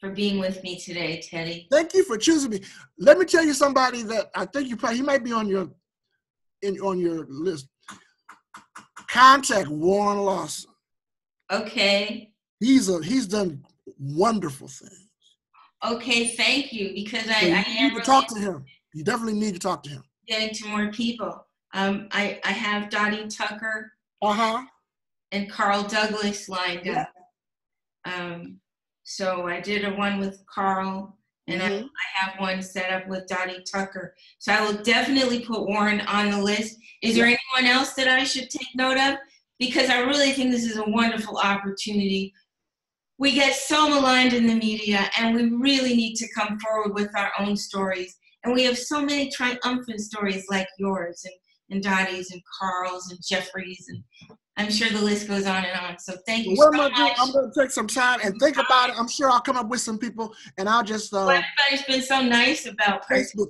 for being with me today, Teddy. Thank you for choosing me. Let me tell you somebody that I think you probably he might be on your in on your list. Contact Warren Lawson. Okay. He's a he's done wonderful things. Okay, thank you because I, so you I need to really talk to him. You definitely need to talk to him. Getting to more people. Um, I I have Dottie Tucker. Uh huh. And Carl Douglas lined up. Um, so I did a one with Carl, and mm-hmm. I, I, have one set up with Dottie Tucker. So I will definitely put Warren on the list. Is there anyone else that I should take note of? Because I really think this is a wonderful opportunity. We get so maligned in the media, and we really need to come forward with our own stories. And we have so many triumphant stories like yours, and, and Dottie's, and Carl's, and Jeffrey's, and I'm sure the list goes on and on. So thank you. What so am I doing? I'm going to take some time and think about it. I'm sure I'll come up with some people, and I'll just. Uh, well, everybody's been so nice about Facebook.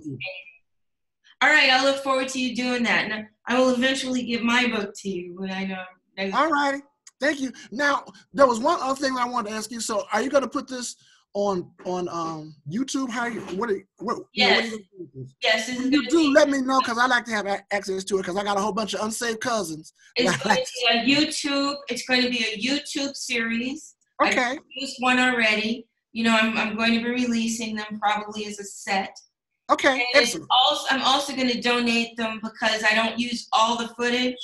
All right, I look forward to you doing that, and I will eventually give my book to you when I know. All righty, thank you. Now there was one other thing I wanted to ask you. So, are you going to put this on on um YouTube? How you what? Are, what yes. You know, what you yes. You do let me know because I like to have access to it because I got a whole bunch of unsaved cousins. It's going to be a YouTube. It's going to be a YouTube series. Okay. I produced one already. You know, I'm I'm going to be releasing them probably as a set. Okay. Excellent. Also, I'm also going to donate them because I don't use all the footage.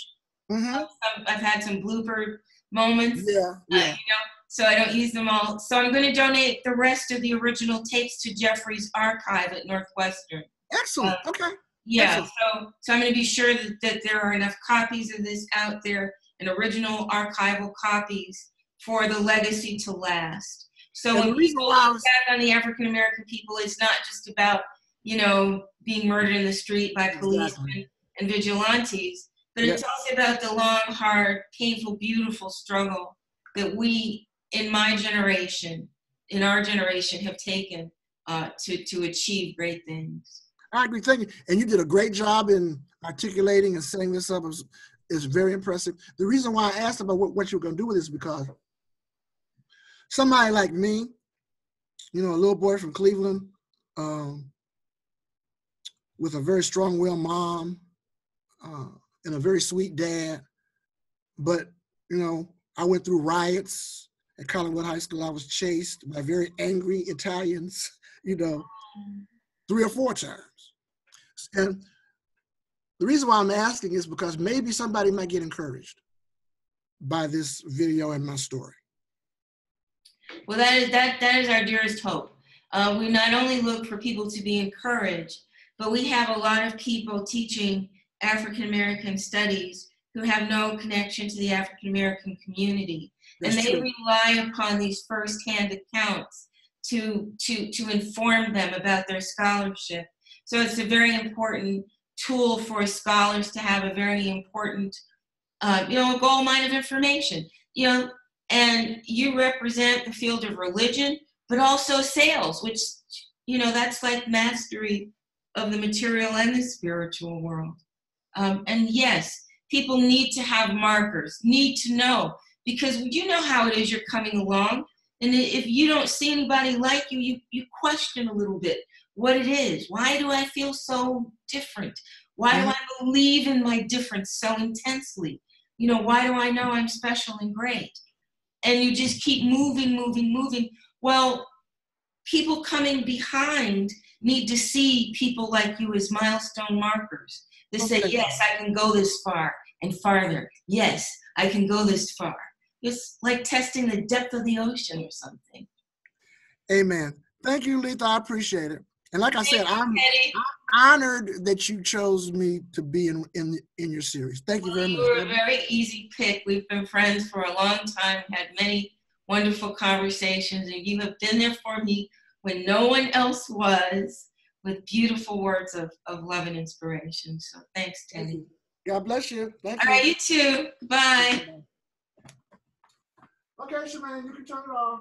Mm-hmm. I've, I've had some blooper moments. Yeah. Uh, Yeah. you know, so I don't use them all. So I'm going to donate the rest of the original tapes to Jeffrey's archive at Northwestern. Excellent. Uh, okay. Yeah. So so I'm going to be sure that, that there are enough copies of this out there and original archival copies for the legacy to last. So And when the reason people why look was- back on the African American people, it's not just about you know being murdered in the street by police Exactly. and, and vigilantes, but it's also about the long, hard, painful, beautiful struggle that we in my generation, in our generation, have taken uh, to to achieve great things. I agree. Thank you. And you did a great job in articulating and setting this up. Is very impressive. The reason why I asked about what, what you were going to do with this is because somebody like me, you know, a little boy from Cleveland, um, with a very strong-willed mom uh, and a very sweet dad, but you know, I went through riots at Collinwood High School. I was chased by very angry Italians. You know, three or four times. And the reason why I'm asking is because maybe somebody might get encouraged by this video and my story. Well, that is that that is our dearest hope. Uh, we not only look for people to be encouraged, but we have a lot of people teaching African American studies who have no connection to the African American community, That's and they true. rely upon these firsthand accounts to to to inform them about their scholarship. So it's a very important tool for scholars to have a very important, uh, you know, a gold mine of information. You know, and you represent the field of religion, but also sales, which you know that's like mastery of the material and the spiritual world. Um, and yes, people need to have markers, need to know because you know how it is. You're coming along, and if you don't see anybody like you, you you question a little bit what it is. Why do I feel so different? Why do I believe in my difference so intensely? You know, why do I know I'm special and great? and you just keep moving, moving, moving. Well, people coming behind need to see people like you as milestone markers. They say, yes, I can go this far and farther. Yes, I can go this far. It's like testing the depth of the ocean or something. Amen. Thank you, Letha. I appreciate it. And like I said, I'm Eddie, honored that you chose me to be in in, in your series. Thank you very much. you were a very easy pick. We've been friends for a long time, had many wonderful conversations, and you have been there for me when no one else was with beautiful words of, of love and inspiration. So thanks, Thank Teddy. God bless you. Thank All you. right, you too. Bye. Okay, Shaman, you can turn it off.